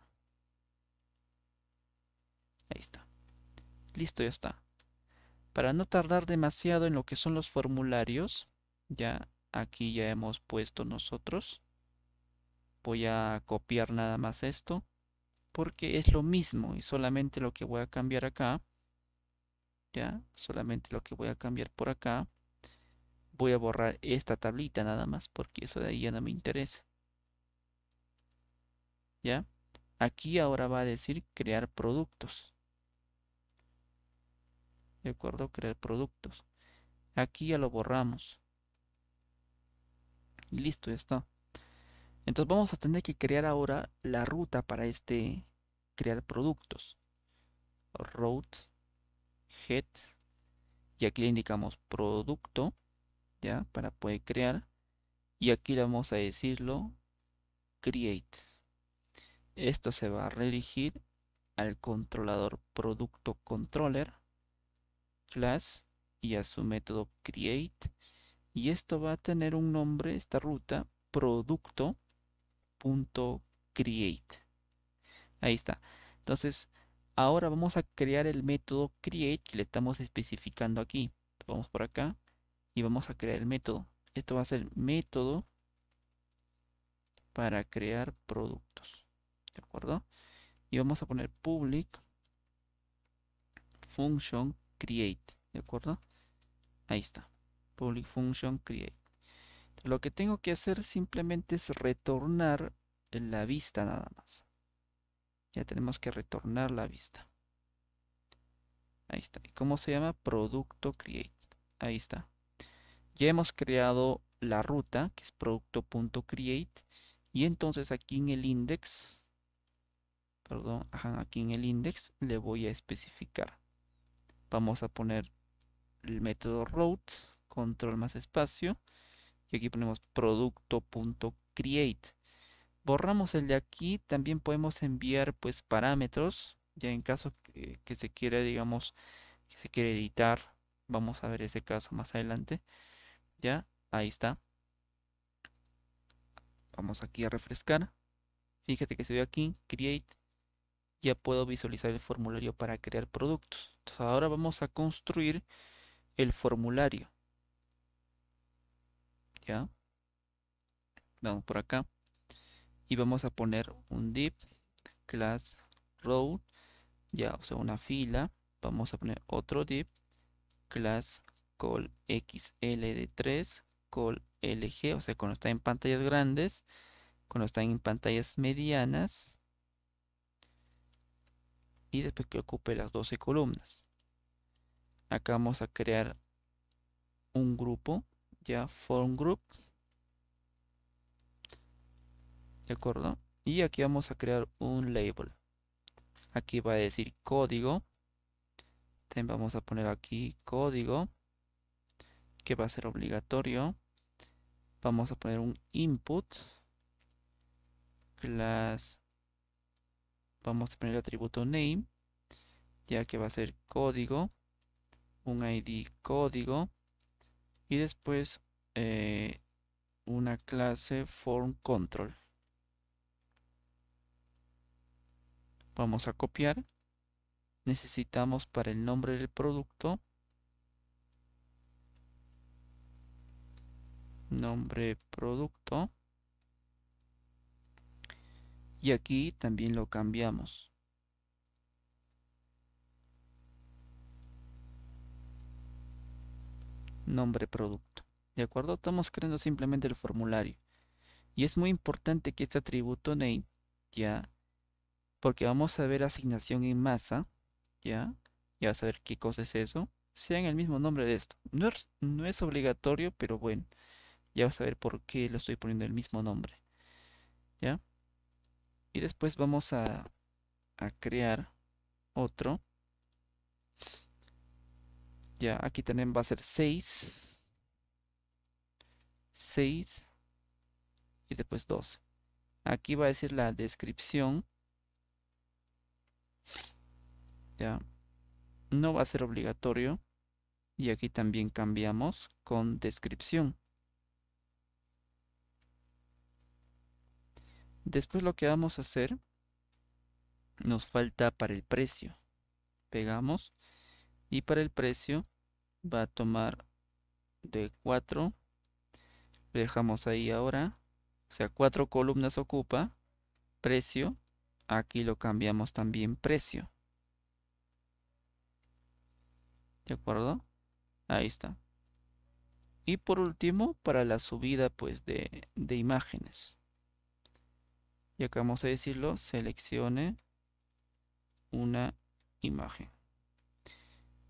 Ahí está. Listo, ya está. Para no tardar demasiado en lo que son los formularios, ya aquí ya hemos puesto nosotros. Voy a copiar nada más esto, porque es lo mismo y solamente lo que voy a cambiar acá ya solamente lo que voy a cambiar por acá voy a borrar esta tablita nada más porque eso de ahí ya no me interesa. Ya aquí ahora va a decir crear productos. De acuerdo crear productos. Aquí ya lo borramos. Listo ya está. Entonces vamos a tener que crear ahora la ruta para este crear productos. Route head y aquí le indicamos producto ya para poder crear y aquí le vamos a decirlo create. Esto se va a redirigir al controlador producto controller class y a su método create y esto va a tener un nombre esta ruta producto.create ahí está. Entonces ahora vamos a crear el método create que le estamos especificando aquí. Vamos por acá y vamos a crear el método. Esto va a ser método para crear productos de acuerdo y vamos a poner public function create de acuerdo ahí está public function create. Lo que tengo que hacer simplemente es retornar la vista nada más ya tenemos que retornar la vista. Ahí está. ¿y cómo se llama? producto create. Ahí está. Ya hemos creado la ruta que es producto.create y entonces aquí en el index perdón aquí en el index le voy a especificar. Vamos a poner el método routes control más espacio. Y aquí ponemos producto.create borramos el de aquí también podemos enviar pues parámetros ya en caso que, se quiera digamos que se quiere editar vamos a ver ese caso más adelante ya, ahí está. Vamos aquí a refrescar. Fíjate que se ve aquí, Create. Ya puedo visualizar el formulario para crear productos. Entonces ahora vamos a construir el formulario. Ya. Vamos por acá. Y vamos a poner un div class row. Ya, o sea, una fila. Vamos a poner otro div class call XL de 3, call LG, o sea, cuando está en pantallas grandes, cuando están en pantallas medianas, y después que ocupe las 12 columnas. Acá vamos a crear un grupo, ya form group. ¿De acuerdo? Y aquí vamos a crear un label. Aquí va a decir código. Vamos a poner aquí código que va a ser obligatorio. Vamos a poner un input class. Vamos a poner el atributo name, ya que va a ser código, un ID código y después eh, una clase form control. Vamos a copiar. Necesitamos para el nombre del producto nombre producto. Y aquí también lo cambiamos. Nombre producto. De acuerdo estamos creando simplemente el formulario. Y es muy importante que este atributo name ya porque vamos a ver asignación en masa ya ya vas a ver qué cosa es eso sea en el mismo nombre de esto no es, no es obligatorio pero bueno ya vas a ver por qué lo estoy poniendo el mismo nombre. ¿Ya? Y después vamos a, a crear otro. Ya, aquí también va a ser 6. 6. Y después 12. Aquí va a decir la descripción. Ya. No va a ser obligatorio. Y aquí también cambiamos con descripción. Después lo que vamos a hacer, nos falta para el precio. Pegamos y para el precio va a tomar de 4. Dejamos ahí ahora. O sea, cuatro columnas ocupa. Precio. Aquí lo cambiamos también precio. ¿De acuerdo? Ahí está. Y por último, para la subida pues de, de imágenes y acá vamos a decirlo, seleccione una imagen.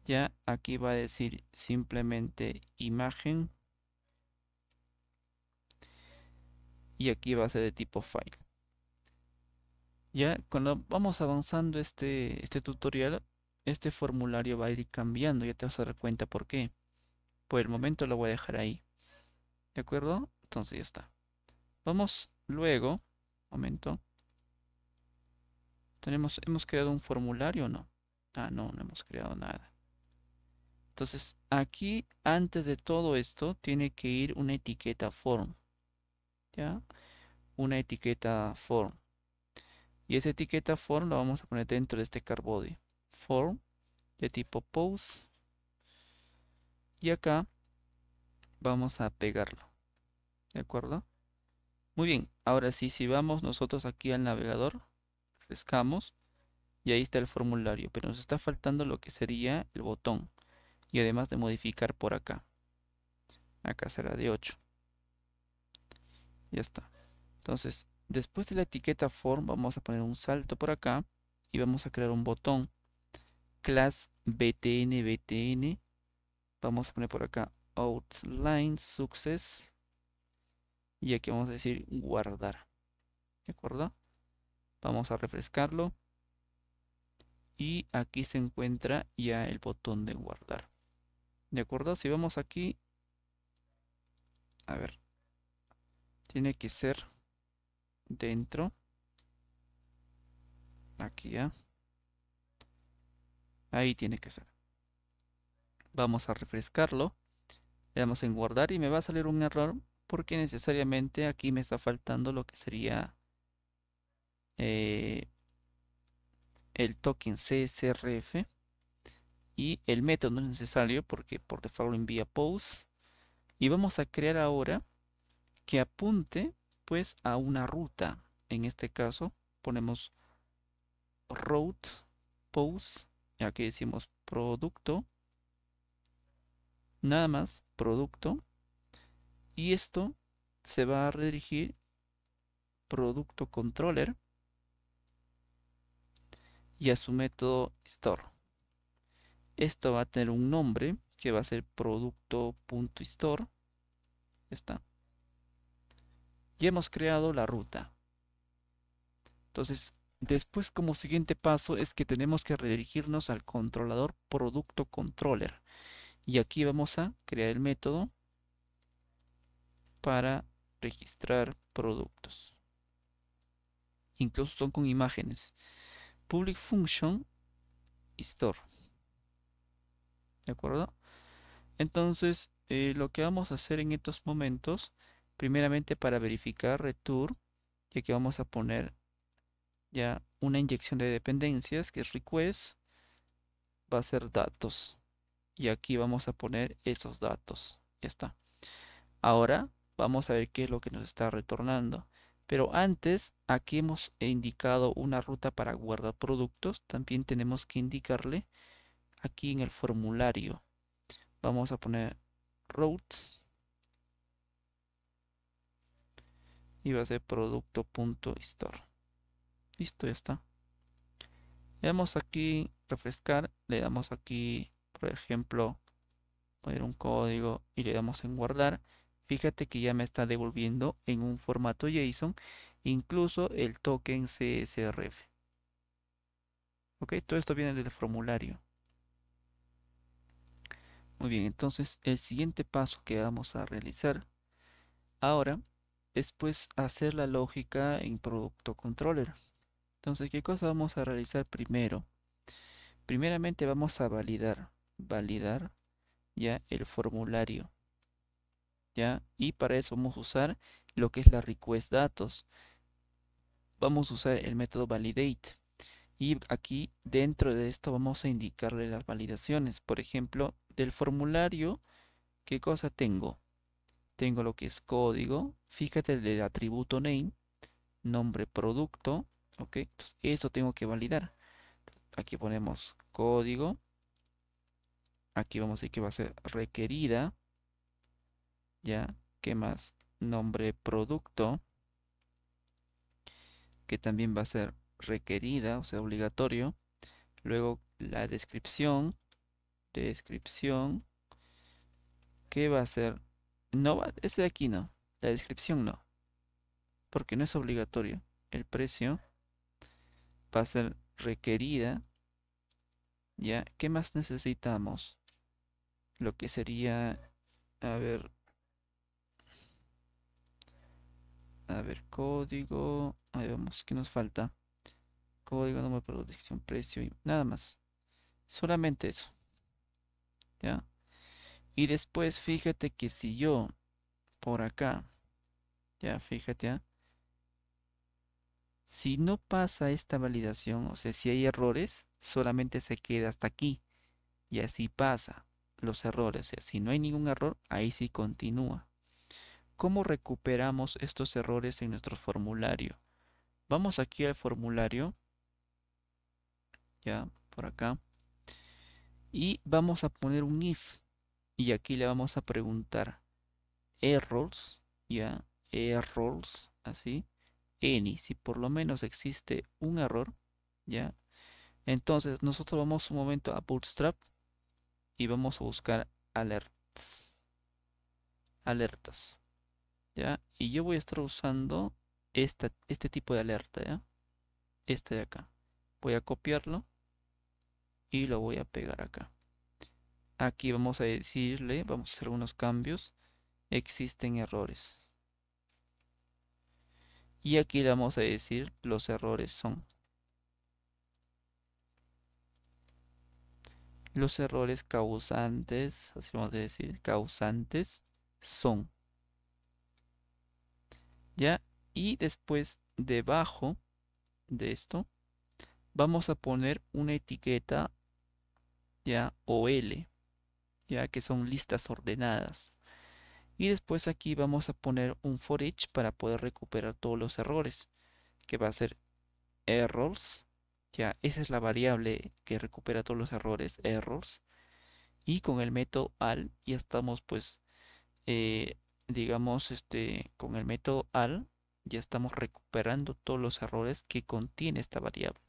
Ya aquí va a decir simplemente imagen. Y aquí va a ser de tipo file. Ya cuando vamos avanzando este, este tutorial, este formulario va a ir cambiando. Ya te vas a dar cuenta por qué. Por el momento lo voy a dejar ahí. ¿De acuerdo? Entonces ya está. Vamos luego momento. Tenemos, ¿Hemos creado un formulario o no? Ah, no, no hemos creado nada. Entonces, aquí, antes de todo esto, tiene que ir una etiqueta form. ¿Ya? Una etiqueta form. Y esa etiqueta form la vamos a poner dentro de este carbody. Form de tipo post. Y acá vamos a pegarlo. ¿De acuerdo? Muy bien. Ahora sí, si vamos nosotros aquí al navegador, refrescamos y ahí está el formulario. Pero nos está faltando lo que sería el botón. Y además de modificar por acá. Acá será de 8. Ya está. Entonces, después de la etiqueta form, vamos a poner un salto por acá y vamos a crear un botón. Class btn btn. Vamos a poner por acá outline success. Y aquí vamos a decir guardar. ¿De acuerdo? Vamos a refrescarlo. Y aquí se encuentra ya el botón de guardar. ¿De acuerdo? Si vamos aquí. A ver. Tiene que ser dentro. Aquí ya. Ahí tiene que ser. Vamos a refrescarlo. Le damos en guardar y me va a salir un error porque necesariamente aquí me está faltando lo que sería eh, el token CSRF y el método no es necesario porque por default envía post y vamos a crear ahora que apunte pues a una ruta. En este caso ponemos route post, aquí decimos producto, nada más producto y esto se va a redirigir producto controller y a su método store. Esto va a tener un nombre que va a ser producto.store. Está ya hemos creado la ruta. Entonces, después como siguiente paso es que tenemos que redirigirnos al controlador producto controller. Y aquí vamos a crear el método para registrar productos. Incluso son con imágenes. Public function store. ¿De acuerdo? Entonces, eh, lo que vamos a hacer en estos momentos primeramente para verificar return ya que vamos a poner ya una inyección de dependencias que es request va a ser datos. Y aquí vamos a poner esos datos. Ya está. Ahora vamos a ver qué es lo que nos está retornando. Pero antes aquí hemos indicado una ruta para guardar productos. También tenemos que indicarle aquí en el formulario. Vamos a poner routes y va a ser producto.store. Listo, ya está. Le damos aquí refrescar, le damos aquí, por ejemplo, poner un código y le damos en guardar. Fíjate que ya me está devolviendo en un formato JSON incluso el token CSRF. Ok, todo esto viene del formulario. Muy bien, entonces el siguiente paso que vamos a realizar ahora es pues hacer la lógica en producto controller. Entonces, ¿qué cosa vamos a realizar primero? Primeramente vamos a validar, validar ya el formulario. ¿Ya? Y para eso vamos a usar lo que es la request datos. Vamos a usar el método validate. Y aquí dentro de esto vamos a indicarle las validaciones. Por ejemplo, del formulario, ¿qué cosa tengo? Tengo lo que es código, fíjate el atributo name, nombre producto, ok, entonces eso tengo que validar. Aquí ponemos código, aquí vamos a decir que va a ser requerida, ya, ¿qué más? Nombre producto, que también va a ser requerida, o sea, obligatorio. Luego la descripción, descripción, que va a ser no va, ese de aquí no. La descripción no. Porque no es obligatorio. El precio va a ser requerida. ¿Ya? ¿Qué más necesitamos? Lo que sería... A ver... A ver, código... Ahí vamos, ¿qué nos falta? código, número de producción, precio y nada más. Solamente eso. ¿Ya? Y después fíjate que si yo por acá, ya fíjate, ¿ah? si no pasa esta validación, o sea, si hay errores, solamente se queda hasta aquí. Y así pasa los errores. O si no hay ningún error, ahí sí continúa. ¿Cómo recuperamos estos errores en nuestro formulario? Vamos aquí al formulario. Ya, por acá. Y vamos a poner un if. Y aquí le vamos a preguntar errors. Ya, errors. Así. Any. Si por lo menos existe un error. Ya. Entonces nosotros vamos un momento a Bootstrap. Y vamos a buscar alertas. Alertas. ¿ya? Y yo voy a estar usando esta, este tipo de alerta, ¿ya? Este de acá. Voy a copiarlo y lo voy a pegar acá. Aquí vamos a decirle, vamos a hacer unos cambios. Existen errores. Y aquí le vamos a decir los errores son. Los errores causantes, así vamos a decir, causantes son. ¿ya? Y después debajo de esto vamos a poner una etiqueta ya OL, ya que son listas ordenadas. Y después aquí vamos a poner un for each para poder recuperar todos los errores, que va a ser errors. Ya, esa es la variable que recupera todos los errores, errors. Y con el método al ya estamos pues eh, digamos, este, con el método al, ya estamos recuperando todos los errores que contiene esta variable.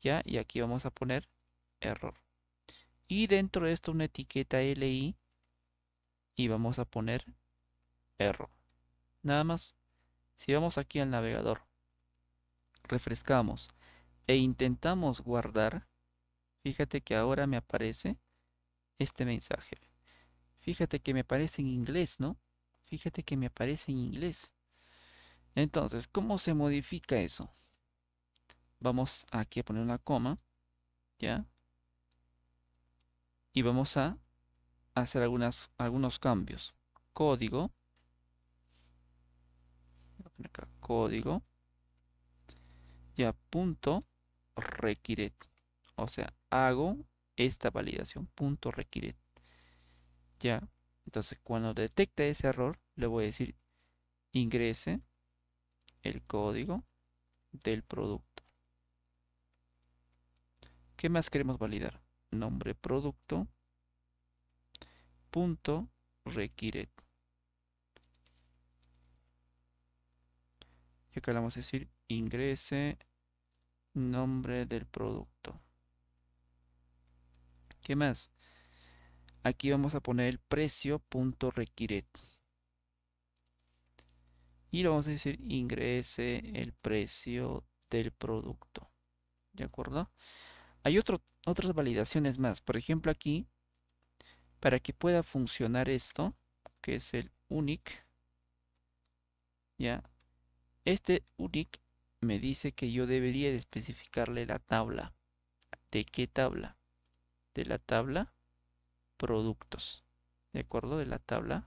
¿Ya? Y aquí vamos a poner error. Y dentro de esto una etiqueta li y vamos a poner error. Nada más. Si vamos aquí al navegador, refrescamos e intentamos guardar, fíjate que ahora me aparece este mensaje. Fíjate que me aparece en inglés, ¿no? Fíjate que me aparece en inglés. Entonces, ¿cómo se modifica eso? Vamos aquí a poner una coma, ¿ya? Y vamos a hacer algunos cambios. Código. Código. Ya, punto requiere. O sea, hago esta validación, punto requiere. Ya, entonces, cuando detecte ese error, le voy a decir ingrese el código del producto. ¿Qué más queremos validar? Nombre producto punto requiere. Y acá le vamos a decir ingrese nombre del producto. ¿Qué más? Aquí vamos a poner el precio punto requiere. Y le vamos a decir ingrese el precio del producto. ¿De acuerdo? Hay otro, otras validaciones más. Por ejemplo, aquí, para que pueda funcionar esto, que es el unique, ¿ya? Este unique me dice que yo debería de especificarle la tabla. ¿De qué tabla? De la tabla productos. ¿De acuerdo? De la tabla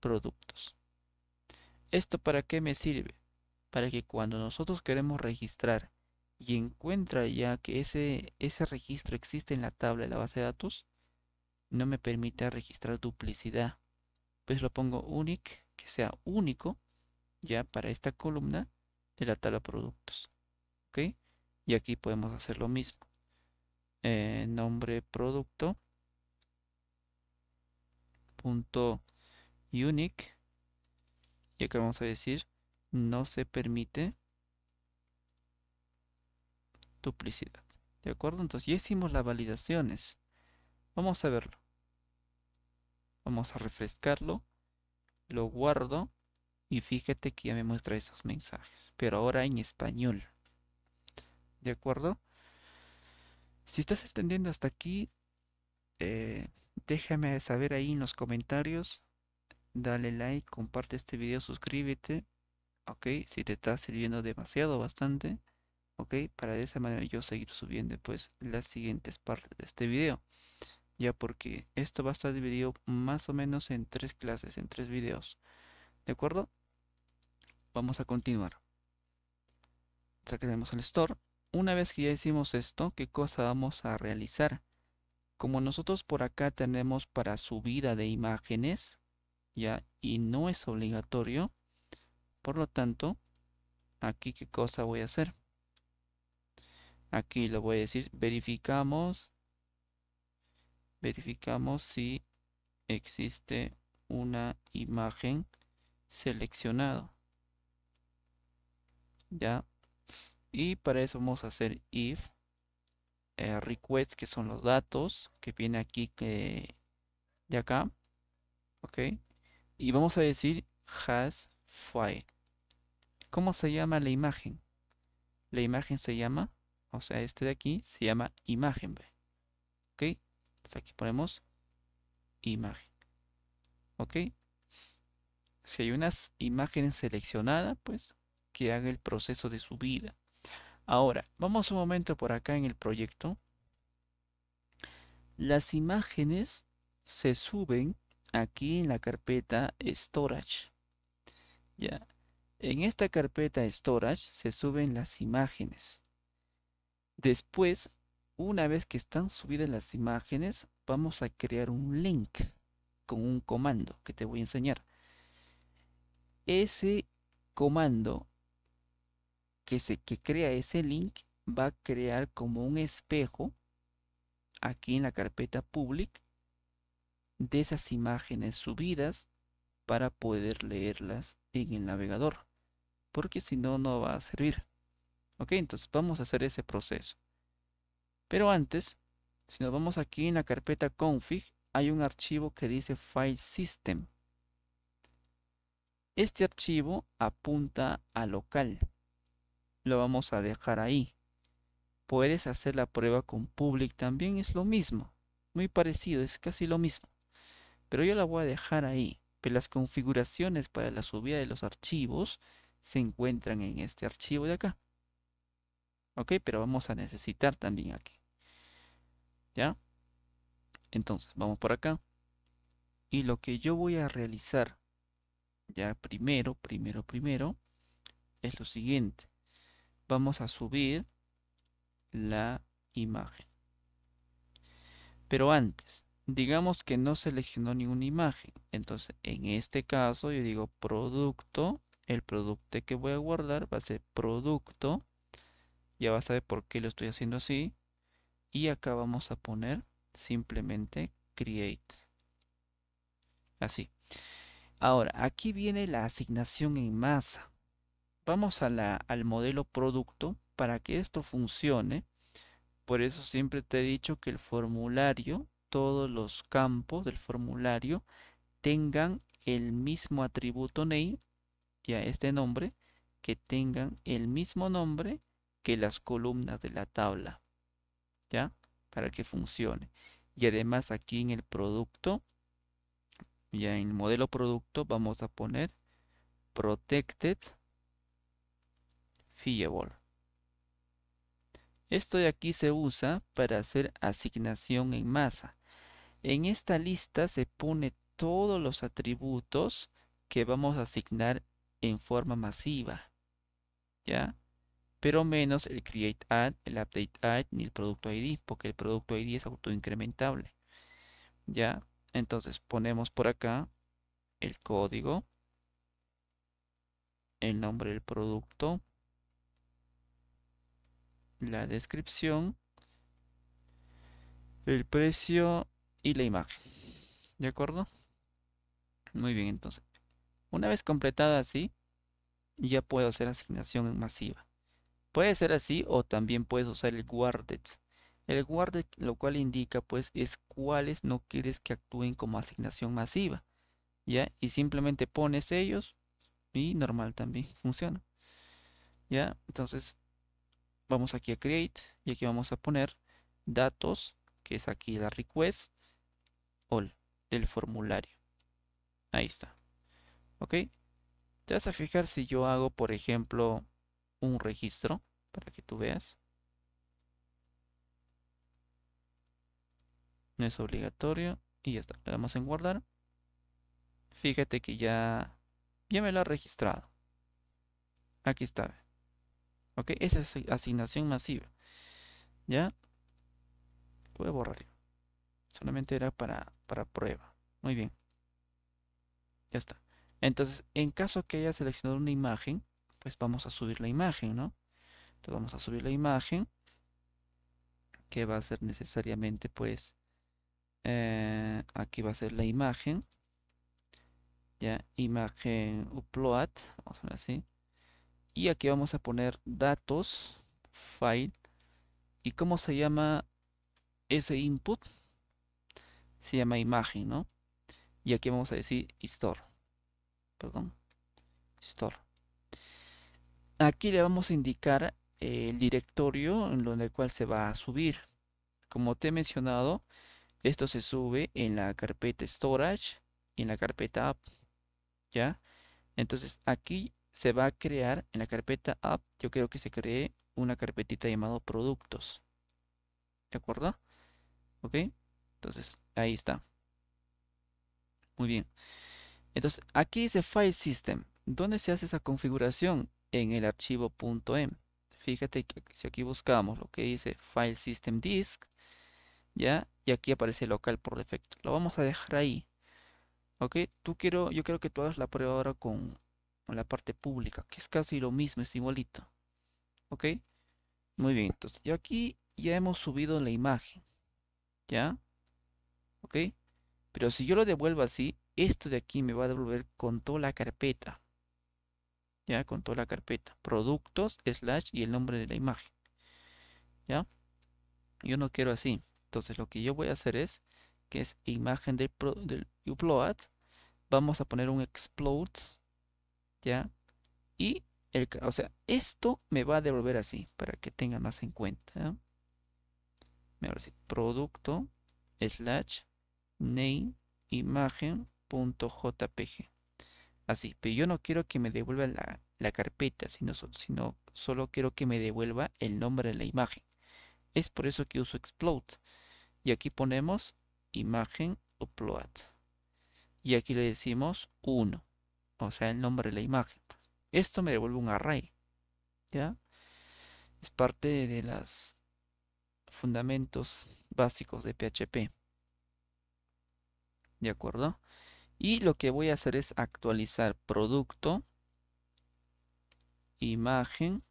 productos. ¿Esto para qué me sirve? Para que cuando nosotros queremos registrar y encuentra ya que ese, ese registro existe en la tabla de la base de datos, no me permita registrar duplicidad. Pues lo pongo unique, que sea único, ya para esta columna de la tabla productos. ¿Ok? Y aquí podemos hacer lo mismo. Eh, nombre producto punto unique y acá vamos a decir no se permite de acuerdo entonces ya hicimos las validaciones vamos a verlo vamos a refrescarlo lo guardo y fíjate que ya me muestra esos mensajes pero ahora en español de acuerdo si estás entendiendo hasta aquí eh, Déjame saber ahí en los comentarios. Dale like, comparte este video, suscríbete. Ok, si te está sirviendo demasiado, bastante. ¿Ok? Para de esa manera yo seguir subiendo pues las siguientes partes de este video. Ya porque esto va a estar dividido más o menos en tres clases, en tres videos. ¿De acuerdo? Vamos a continuar. Sacaremos el store. Una vez que ya hicimos esto, ¿qué cosa vamos a realizar? Como nosotros por acá tenemos para subida de imágenes, ya, y no es obligatorio, por lo tanto, aquí qué cosa voy a hacer. Aquí lo voy a decir, verificamos, verificamos si existe una imagen seleccionada. Ya. Y para eso vamos a hacer if eh, request, que son los datos que viene aquí que de acá. Ok. Y vamos a decir has file. ¿Cómo se llama la imagen? La imagen se llama, o sea, este de aquí se llama imagen. ¿Ok? Entonces aquí ponemos imagen. ¿Ok? Si hay unas imágenes seleccionadas, pues que haga el proceso de subida. Ahora, vamos un momento por acá en el proyecto. Las imágenes se suben aquí en la carpeta Storage. Ya. En esta carpeta Storage se suben las imágenes. Después, una vez que están subidas las imágenes, vamos a crear un link con un comando que te voy a enseñar. Ese comando que, se, que crea ese link va a crear como un espejo aquí en la carpeta public de esas imágenes subidas para poder leerlas en el navegador porque si no no va a servir ok entonces vamos a hacer ese proceso pero antes si nos vamos aquí en la carpeta config hay un archivo que dice file system este archivo apunta a local lo vamos a dejar ahí. Puedes hacer la prueba con public también, es lo mismo. Muy parecido, es casi lo mismo. Pero yo la voy a dejar ahí. Las configuraciones para la subida de los archivos se encuentran en este archivo de acá. Ok, pero vamos a necesitar también aquí. ¿Ya? Entonces, vamos por acá. Y lo que yo voy a realizar, ya primero, primero, primero, es lo siguiente vamos a subir la imagen. Pero antes, digamos que no seleccionó ninguna imagen. Entonces, en este caso, yo digo producto. El producto que voy a guardar va a ser producto. Ya vas a ver por qué lo estoy haciendo así. Y acá vamos a poner simplemente create. Así. Ahora, aquí viene la asignación en masa vamos al modelo producto para que esto funcione. Por eso siempre te he dicho que el formulario, todos los campos del formulario tengan el mismo atributo name, ya este nombre, que tengan el mismo nombre que las columnas de la tabla. ¿Ya? Para que funcione. Y además aquí en el producto, ya en el modelo producto vamos a poner protected esto de aquí se usa para hacer asignación en masa. En esta lista se pone todos los atributos que vamos a asignar en forma masiva. ¿Ya? Pero menos el create add, el update add ni el producto ID, porque el producto ID es autoincrementable. ¿Ya? Entonces ponemos por acá el código, el nombre del producto, la descripción, el precio y la imagen. ¿De acuerdo? Muy bien, entonces. Una vez completada así, ya puedo hacer asignación masiva. Puede ser así o también puedes usar el guarded. El guarded lo cual indica pues es cuáles no quieres que actúen como asignación masiva. ¿Ya? Y simplemente pones ellos y normal también funciona. ¿Ya? Entonces vamos aquí a create y aquí vamos a poner datos, que es aquí la request, all del formulario. Ahí está. ¿Ok? Te vas a fijar si yo hago, por ejemplo, un registro. para que tú veas. No es obligatorio y ya está. Le damos en guardar. Fíjate que ya, ya me lo ha registrado. Aquí está. Ok, esa es asignación masiva. ¿Ya? Voy a borrar. Solamente era para, para prueba. Muy bien. Ya está. Entonces, en caso que haya seleccionado una imagen, pues vamos a subir la imagen, ¿no? Entonces vamos a subir la imagen, que va a ser necesariamente, pues, eh, aquí va a ser la imagen, ya, imagen upload, vamos a ver así, y aquí vamos a poner datos, file, y cómo se llama ese input, se llama imagen, ¿no? Y aquí vamos a decir store, perdón, store. Aquí le vamos a indicar el directorio en donde el cual se va a subir. Como te he mencionado, esto se sube en la carpeta storage y en la carpeta app. ¿Ya? Entonces aquí se va a crear en la carpeta app, yo quiero que se cree una carpetita llamada productos. ¿De acuerdo? ¿Ok? Entonces ahí está. Muy bien. Entonces aquí dice File System. ¿Dónde se hace esa configuración? En el archivo .m. Fíjate que si aquí buscamos lo que dice File System Disk, ¿ya? Y aquí aparece local por defecto. Lo vamos a dejar ahí. ¿Ok? Tú quiero, yo quiero que tú hagas la prueba ahora con, la parte pública, que es casi lo mismo, es igualito. ¿Ok? Muy bien, entonces yo aquí ya hemos subido la imagen. ¿Ya? ¿Ok? Pero si yo lo devuelvo así, esto de aquí me va a devolver con toda la carpeta. ¿Ya? Con toda la carpeta. Productos, slash y el nombre de la imagen. ¿Ya? Yo no quiero así. Entonces lo que yo voy a hacer es, que es imagen del, del upload, vamos a poner un explode, ¿ya? Y, el, o sea, esto me va a devolver así, para que tengan más en cuenta. Producto, slash, name, imagen.jpg. Así, pero yo no quiero que me devuelva la, la carpeta, sino, sino solo quiero que me devuelva el nombre de la imagen. Es por eso que uso explode. Y aquí ponemos imagen upload. Y aquí le decimos 1. O sea, el nombre de la imagen. Esto me devuelve un array. ¿Ya? Es parte de los fundamentos básicos de PHP. ¿De acuerdo? Y lo que voy a hacer es actualizar producto, imagen,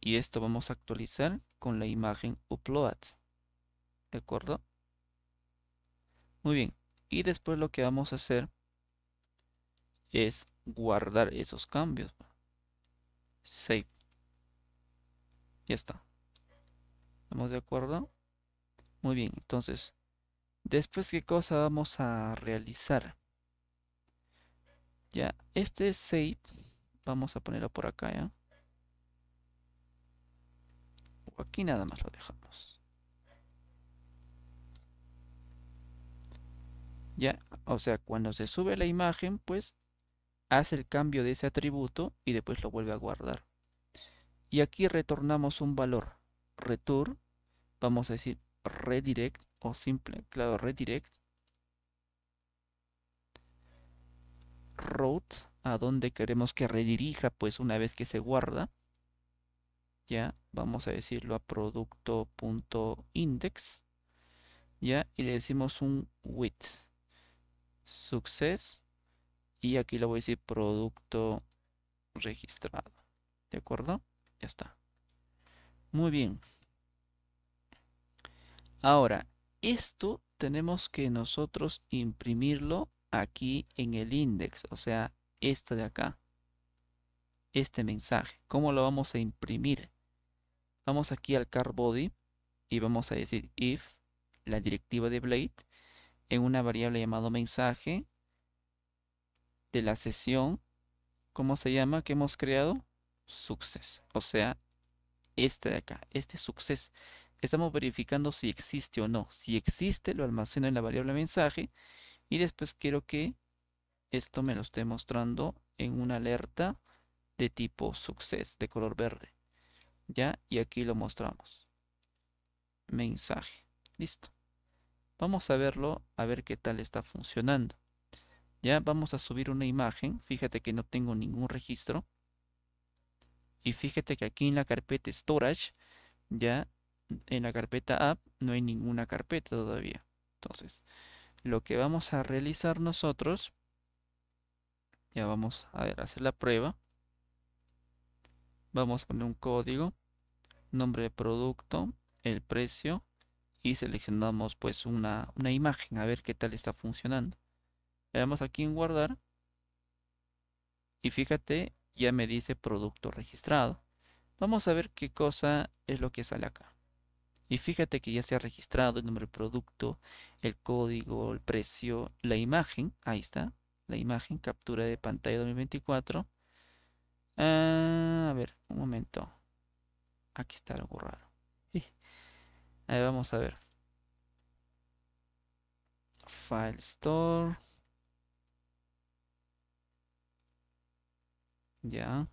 y esto vamos a actualizar con la imagen upload. ¿De acuerdo? Muy bien. Y después lo que vamos a hacer es guardar esos cambios. Save. Ya está. ¿Estamos de acuerdo? Muy bien. Entonces, después qué cosa vamos a realizar. Ya, este save, vamos a ponerlo por acá, ¿ya? O aquí nada más lo dejamos. Ya, o sea, cuando se sube la imagen, pues hace el cambio de ese atributo y después lo vuelve a guardar. Y aquí retornamos un valor. Return, vamos a decir redirect o simple, claro, redirect. Route, a donde queremos que redirija, pues una vez que se guarda. Ya, vamos a decirlo a producto.index. Ya, y le decimos un width success y aquí le voy a decir producto registrado. ¿De acuerdo? Ya está. Muy bien. Ahora, esto tenemos que nosotros imprimirlo aquí en el index, o sea, esto de acá. Este mensaje. ¿Cómo lo vamos a imprimir? Vamos aquí al car body y vamos a decir if la directiva de Blade en una variable llamado mensaje de la sesión, ¿cómo se llama? que hemos creado? Success. O sea, este de acá, este success. Estamos verificando si existe o no. Si existe, lo almaceno en la variable mensaje y después quiero que esto me lo esté mostrando en una alerta de tipo success, de color verde. ya y aquí lo mostramos. Mensaje. Listo. Vamos a verlo a ver qué tal está funcionando. Ya vamos a subir una imagen. Fíjate que no tengo ningún registro. Y fíjate que aquí en la carpeta storage ya en la carpeta app no hay ninguna carpeta todavía. Entonces lo que vamos a realizar nosotros ya vamos a ver, hacer la prueba. Vamos a poner un código nombre de producto el precio y seleccionamos pues una, una imagen a ver qué tal está funcionando. Le damos aquí en guardar y fíjate ya me dice producto registrado. Vamos a ver qué cosa es lo que sale acá y fíjate que ya se ha registrado el nombre del producto el código el precio la imagen ahí está la imagen captura de pantalla 2024 ah, a ver un momento aquí está algo raro Ahí vamos a ver. File Store. Ya.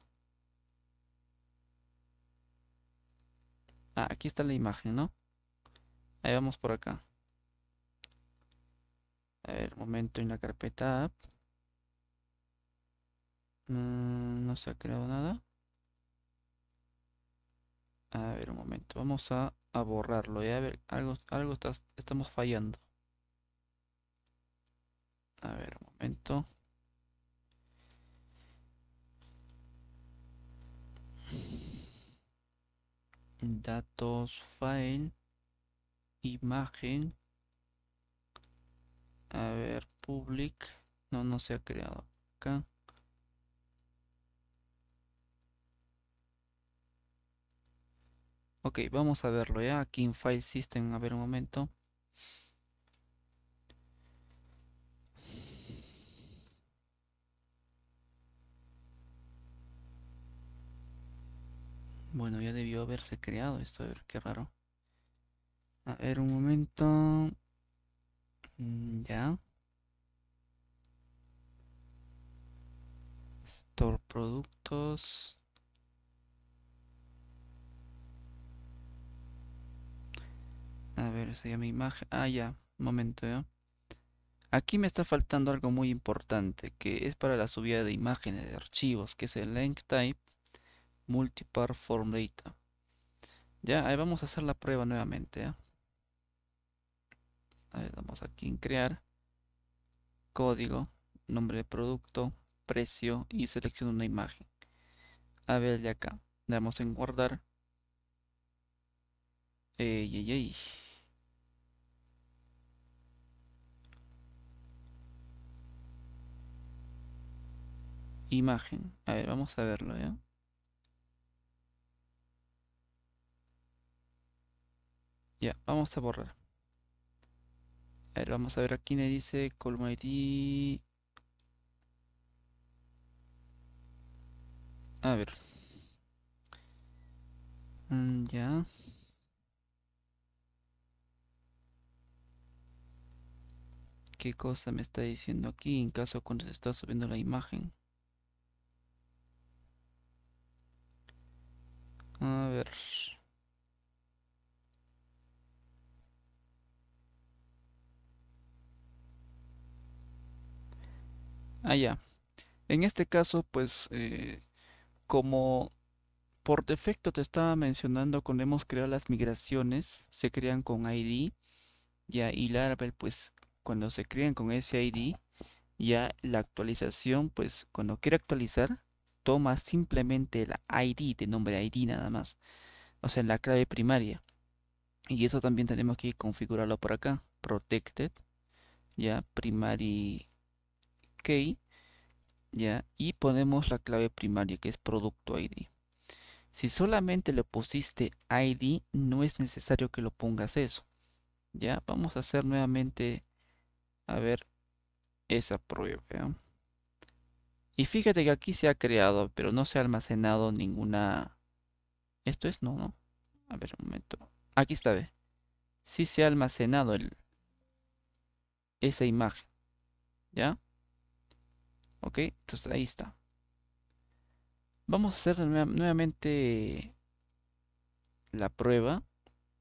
Ah, aquí está la imagen, ¿no? Ahí vamos por acá. A ver, un momento en la carpeta app. Mm, no se ha creado nada. A ver, un momento. Vamos a, borrarlo. Ya a ver, algo, algo estamos fallando. A ver, un momento. Datos, file, imagen. A ver, public. No, no se ha creado acá. Ok, vamos a verlo ya. Aquí en File System, a ver un momento. Bueno, ya debió haberse creado esto, a ver qué raro. A ver un momento. Mm, ya. Store productos. A ver, se llama imagen. Ah, ya, un momento, ¿ya? Aquí me está faltando algo muy importante, que es para la subida de imágenes de archivos, que es el length type multipart form data. Ya, ahí vamos a hacer la prueba nuevamente, ¿ya? A ver, vamos aquí en crear, código, nombre de producto, precio y selecciono una imagen. A ver, de acá, damos en guardar. Ey, ey, ey. Imagen. A ver, vamos a verlo, ¿ya? Ya, vamos a borrar. A ver, vamos a ver aquí me dice column ID. A ver. Mm, ya. ¿Qué cosa me está diciendo aquí en caso cuando se está subiendo la imagen? A ver. Ah, ya. En este caso, pues, eh, como por defecto te estaba mencionando cuando hemos creado las migraciones, se crean con ID, ya, y Laravel, pues, cuando se crean con ese ID, ya la actualización, pues, cuando quiere actualizar, toma simplemente la ID de nombre ID nada más. O sea, la clave primaria. Y eso también tenemos que configurarlo por acá. Protected. Ya, primary Ya, y ponemos la clave primaria que es producto ID. Si solamente le pusiste ID, no es necesario que lo pongas eso. Ya, vamos a hacer nuevamente, a ver, esa prueba. Y fíjate que aquí se ha creado, pero no se ha almacenado ninguna... Esto es, no, no. A ver, un momento. Aquí está, ve. Sí se ha almacenado el... esa imagen. ¿Ya? Ok, entonces ahí está. Vamos a hacer nuevamente la prueba.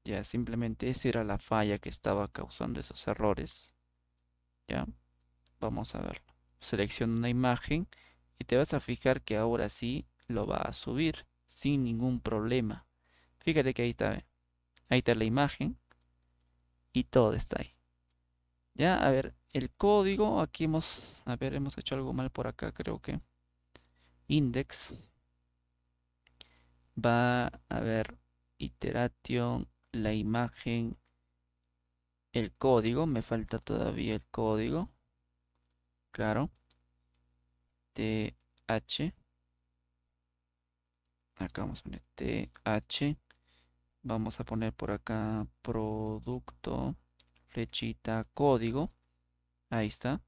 Ya simplemente esa era la falla que estaba causando esos errores. Ya, vamos a ver. Selecciona una imagen y te vas a fijar que ahora sí lo va a subir sin ningún problema. Fíjate que ahí está, ahí está la imagen y todo está ahí. Ya, a ver, el código, aquí hemos, a ver, hemos hecho algo mal por acá, creo que. Index. Va a ver, iteration, la imagen, el código, me falta todavía el código. Claro. TH. Acá vamos a poner TH. Vamos a poner por acá producto flechita código. Ahí está.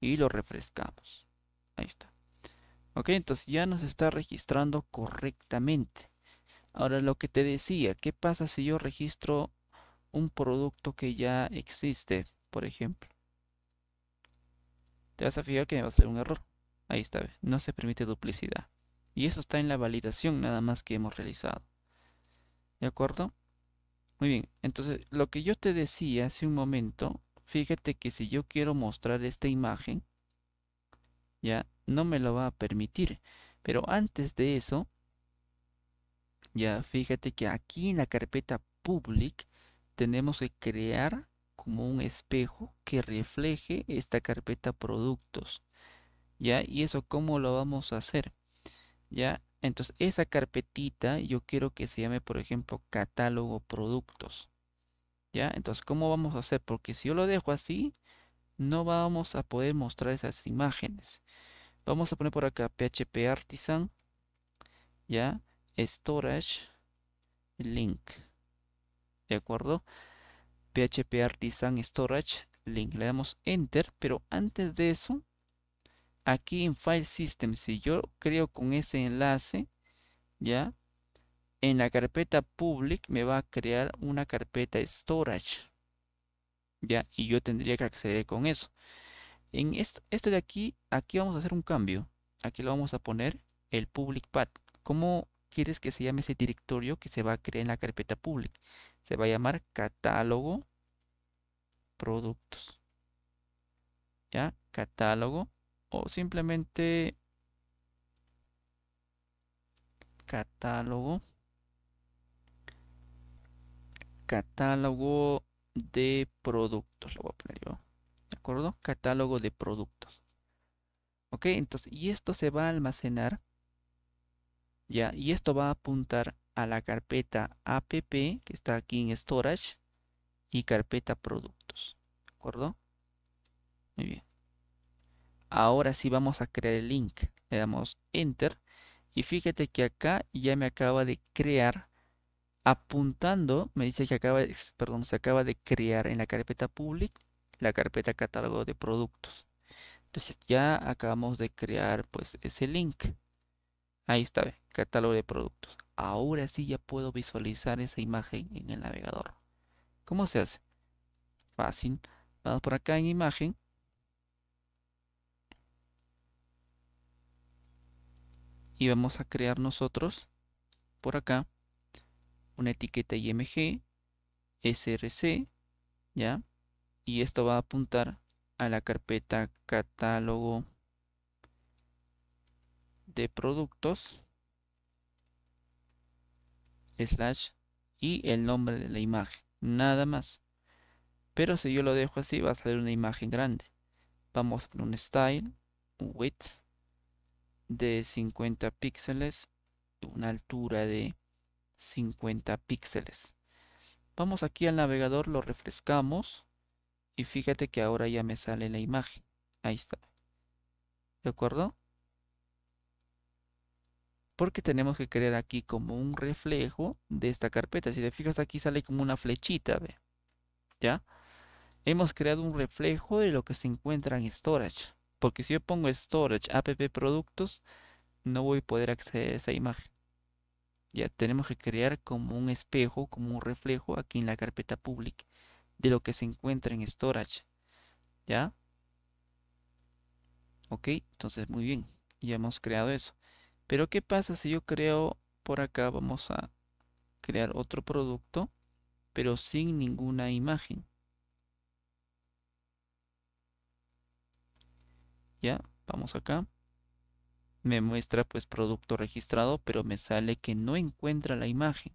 Y lo refrescamos. Ahí está. Ok, entonces ya nos está registrando correctamente. Ahora lo que te decía, ¿qué pasa si yo registro un producto que ya existe, por ejemplo? Te vas a fijar que me va a salir un error. Ahí está, no se permite duplicidad. Y eso está en la validación nada más que hemos realizado. ¿De acuerdo? Muy bien, entonces lo que yo te decía hace un momento, fíjate que si yo quiero mostrar esta imagen, ya no me lo va a permitir. Pero antes de eso, ya fíjate que aquí en la carpeta public tenemos que crear como un espejo que refleje esta carpeta productos. ¿Ya? ¿Y eso cómo lo vamos a hacer? ¿Ya? Entonces, esa carpetita yo quiero que se llame, por ejemplo, catálogo productos. ¿Ya? Entonces, ¿cómo vamos a hacer? Porque si yo lo dejo así, no vamos a poder mostrar esas imágenes. Vamos a poner por acá PHP Artisan. ¿Ya? Storage Link. ¿De acuerdo? PHP Artisan Storage Link. Le damos Enter, pero antes de eso aquí en File System, si yo creo con ese enlace, ya, en la carpeta public me va a crear una carpeta storage. Ya, y yo tendría que acceder con eso. En este de aquí, aquí vamos a hacer un cambio. Aquí lo vamos a poner el public path. ¿Cómo quieres que se llame ese directorio que se va a crear en la carpeta public? Se va a llamar catálogo productos. ¿Ya? Catálogo o simplemente catálogo catálogo de productos lo voy a poner yo de acuerdo catálogo de productos ok entonces y esto se va a almacenar ya y esto va a apuntar a la carpeta app que está aquí en storage y carpeta productos de acuerdo muy bien Ahora sí vamos a crear el link. Le damos Enter. Y fíjate que acá ya me acaba de crear. Apuntando, me dice que acaba perdón, se acaba de crear en la carpeta public la carpeta catálogo de productos. Entonces ya acabamos de crear pues ese link. Ahí está, catálogo de productos. Ahora sí ya puedo visualizar esa imagen en el navegador. ¿Cómo se hace? Fácil. Vamos por acá en imagen y vamos a crear nosotros por acá una etiqueta img src ya y esto va a apuntar a la carpeta catálogo de productos slash y el nombre de la imagen nada más. Pero si yo lo dejo así va a salir una imagen grande. Vamos a poner un style un width de 50 píxeles, una altura de 50 píxeles. Vamos aquí al navegador, lo refrescamos y fíjate que ahora ya me sale la imagen. Ahí está. ¿De acuerdo? Porque tenemos que crear aquí como un reflejo de esta carpeta. Si te fijas aquí sale como una flechita, ¿ve? ¿Ya? Hemos creado un reflejo de lo que se encuentra en storage. Porque si yo pongo storage app productos, no voy a poder acceder a esa imagen. Ya tenemos que crear como un espejo, como un reflejo aquí en la carpeta public de lo que se encuentra en storage. ¿Ya? Ok, entonces muy bien. Ya hemos creado eso. Pero ¿qué pasa si yo creo por acá? Vamos a crear otro producto, pero sin ninguna imagen. Ya, vamos acá. Me muestra pues producto registrado, pero me sale que no encuentra la imagen.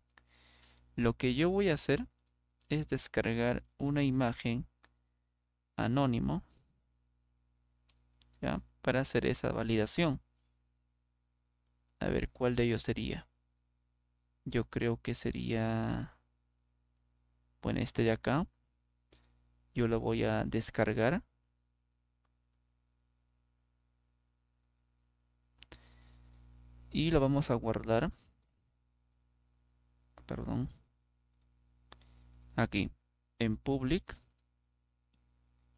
Lo que yo voy a hacer es descargar una imagen anónimo ¿ya? para hacer esa validación. A ver cuál de ellos sería. Yo creo que sería, bueno, este de acá. Yo lo voy a descargar. Y lo vamos a guardar. Perdón. Aquí, en public.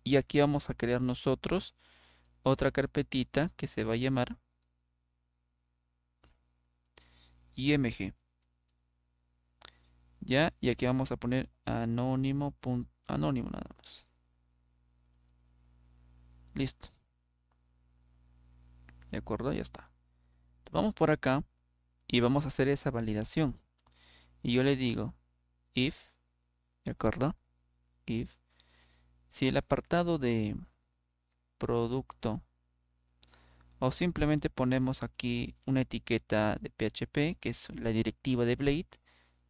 Y aquí vamos a crear nosotros otra carpetita que se va a llamar img. Ya, y aquí vamos a poner anónimo, anónimo nada más. Listo. De acuerdo, ya está. Vamos por acá y vamos a hacer esa validación. Y yo le digo if, ¿de acuerdo? If, si el apartado de producto o simplemente ponemos aquí una etiqueta de PHP que es la directiva de Blade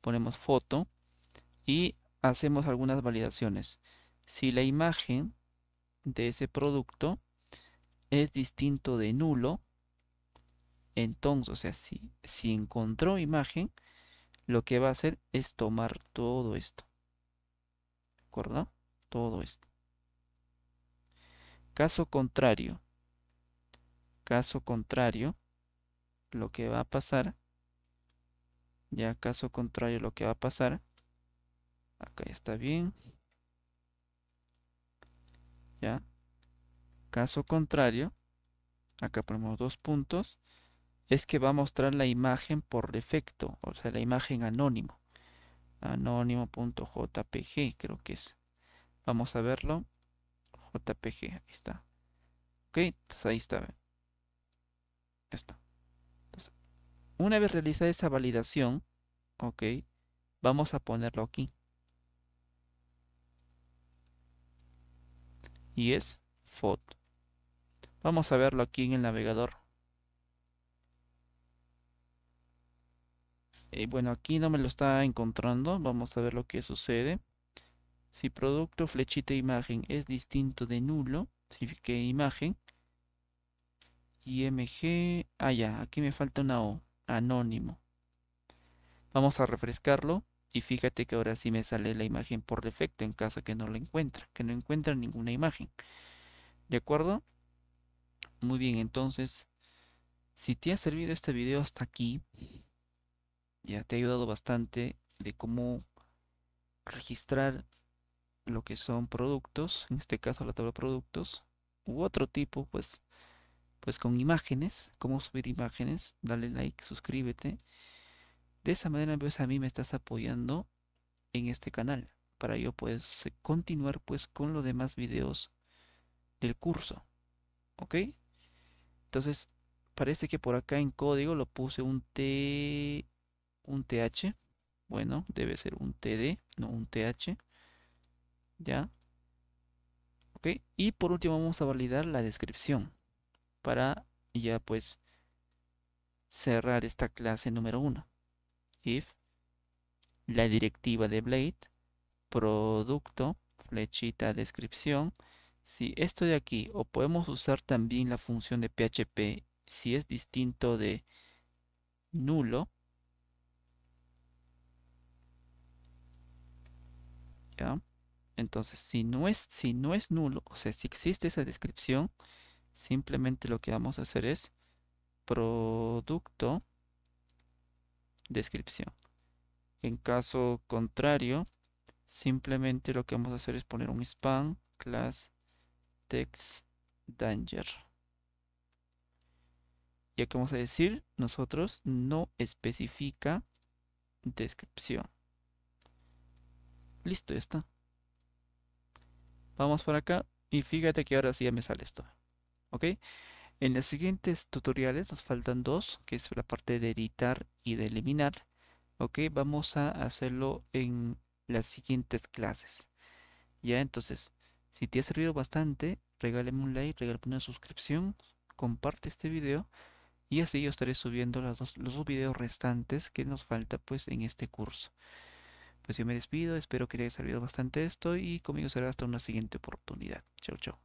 ponemos foto y hacemos algunas validaciones si la imagen de ese producto es distinto de nulo entonces o sea si, si encontró imagen lo que va a hacer es tomar todo esto ¿de acuerdo? todo esto Caso contrario, caso contrario, lo que va a pasar, ya caso contrario lo que va a pasar, acá está bien, ya, caso contrario, acá ponemos dos puntos, es que va a mostrar la imagen por defecto, o sea, la imagen anónimo, anónimo.jpg creo que es. Vamos a verlo. JPG, ahí está. Ok, entonces ahí está. Esto. Entonces, una vez realizada esa validación, ok, vamos a ponerlo aquí. Y es foto. Vamos a verlo aquí en el navegador. Eh, bueno, aquí no me lo está encontrando. Vamos a ver lo que sucede. Si producto flechita imagen es distinto de nulo, significa imagen. IMG, ah ya, aquí me falta una O, anónimo. Vamos a refrescarlo y fíjate que ahora sí me sale la imagen por defecto en caso que no la encuentre, que no encuentra ninguna imagen. ¿De acuerdo? Muy bien, entonces, si te ha servido este video hasta aquí, ya te ha ayudado bastante de cómo registrar lo que son productos, en este caso la tabla de productos, u otro tipo, pues, pues con imágenes, cómo subir imágenes, dale like, suscríbete. De esa manera, pues a mí me estás apoyando en este canal, para yo pues continuar pues con los demás videos del curso, ¿ok? Entonces, parece que por acá en código lo puse un T, un TH, bueno, debe ser un TD, no un TH. ¿Ya? Ok. Y por último vamos a validar la descripción para ya pues cerrar esta clase número 1. If la directiva de Blade, producto, flechita, descripción. Si esto de aquí, o podemos usar también la función de PHP si es distinto de nulo. Entonces, si no es, si no es nulo, o sea, si existe esa descripción, simplemente lo que vamos a hacer es producto descripción. En caso contrario, simplemente lo que vamos a hacer es poner un span class text danger. Ya que vamos a decir, nosotros no especifica descripción. Listo, ya está. Vamos por acá y fíjate que ahora sí ya me sale esto. ¿Ok? En los siguientes tutoriales nos faltan dos, que es la parte de editar y de eliminar. Ok, vamos a hacerlo en las siguientes clases. Ya, entonces, si te ha servido bastante, regálame un like, regálame una suscripción, comparte este video y así yo estaré subiendo los dos, los dos videos restantes que nos falta pues en este curso. Pues yo me despido, espero que les haya servido bastante esto y conmigo será hasta una siguiente oportunidad. Chau, chau.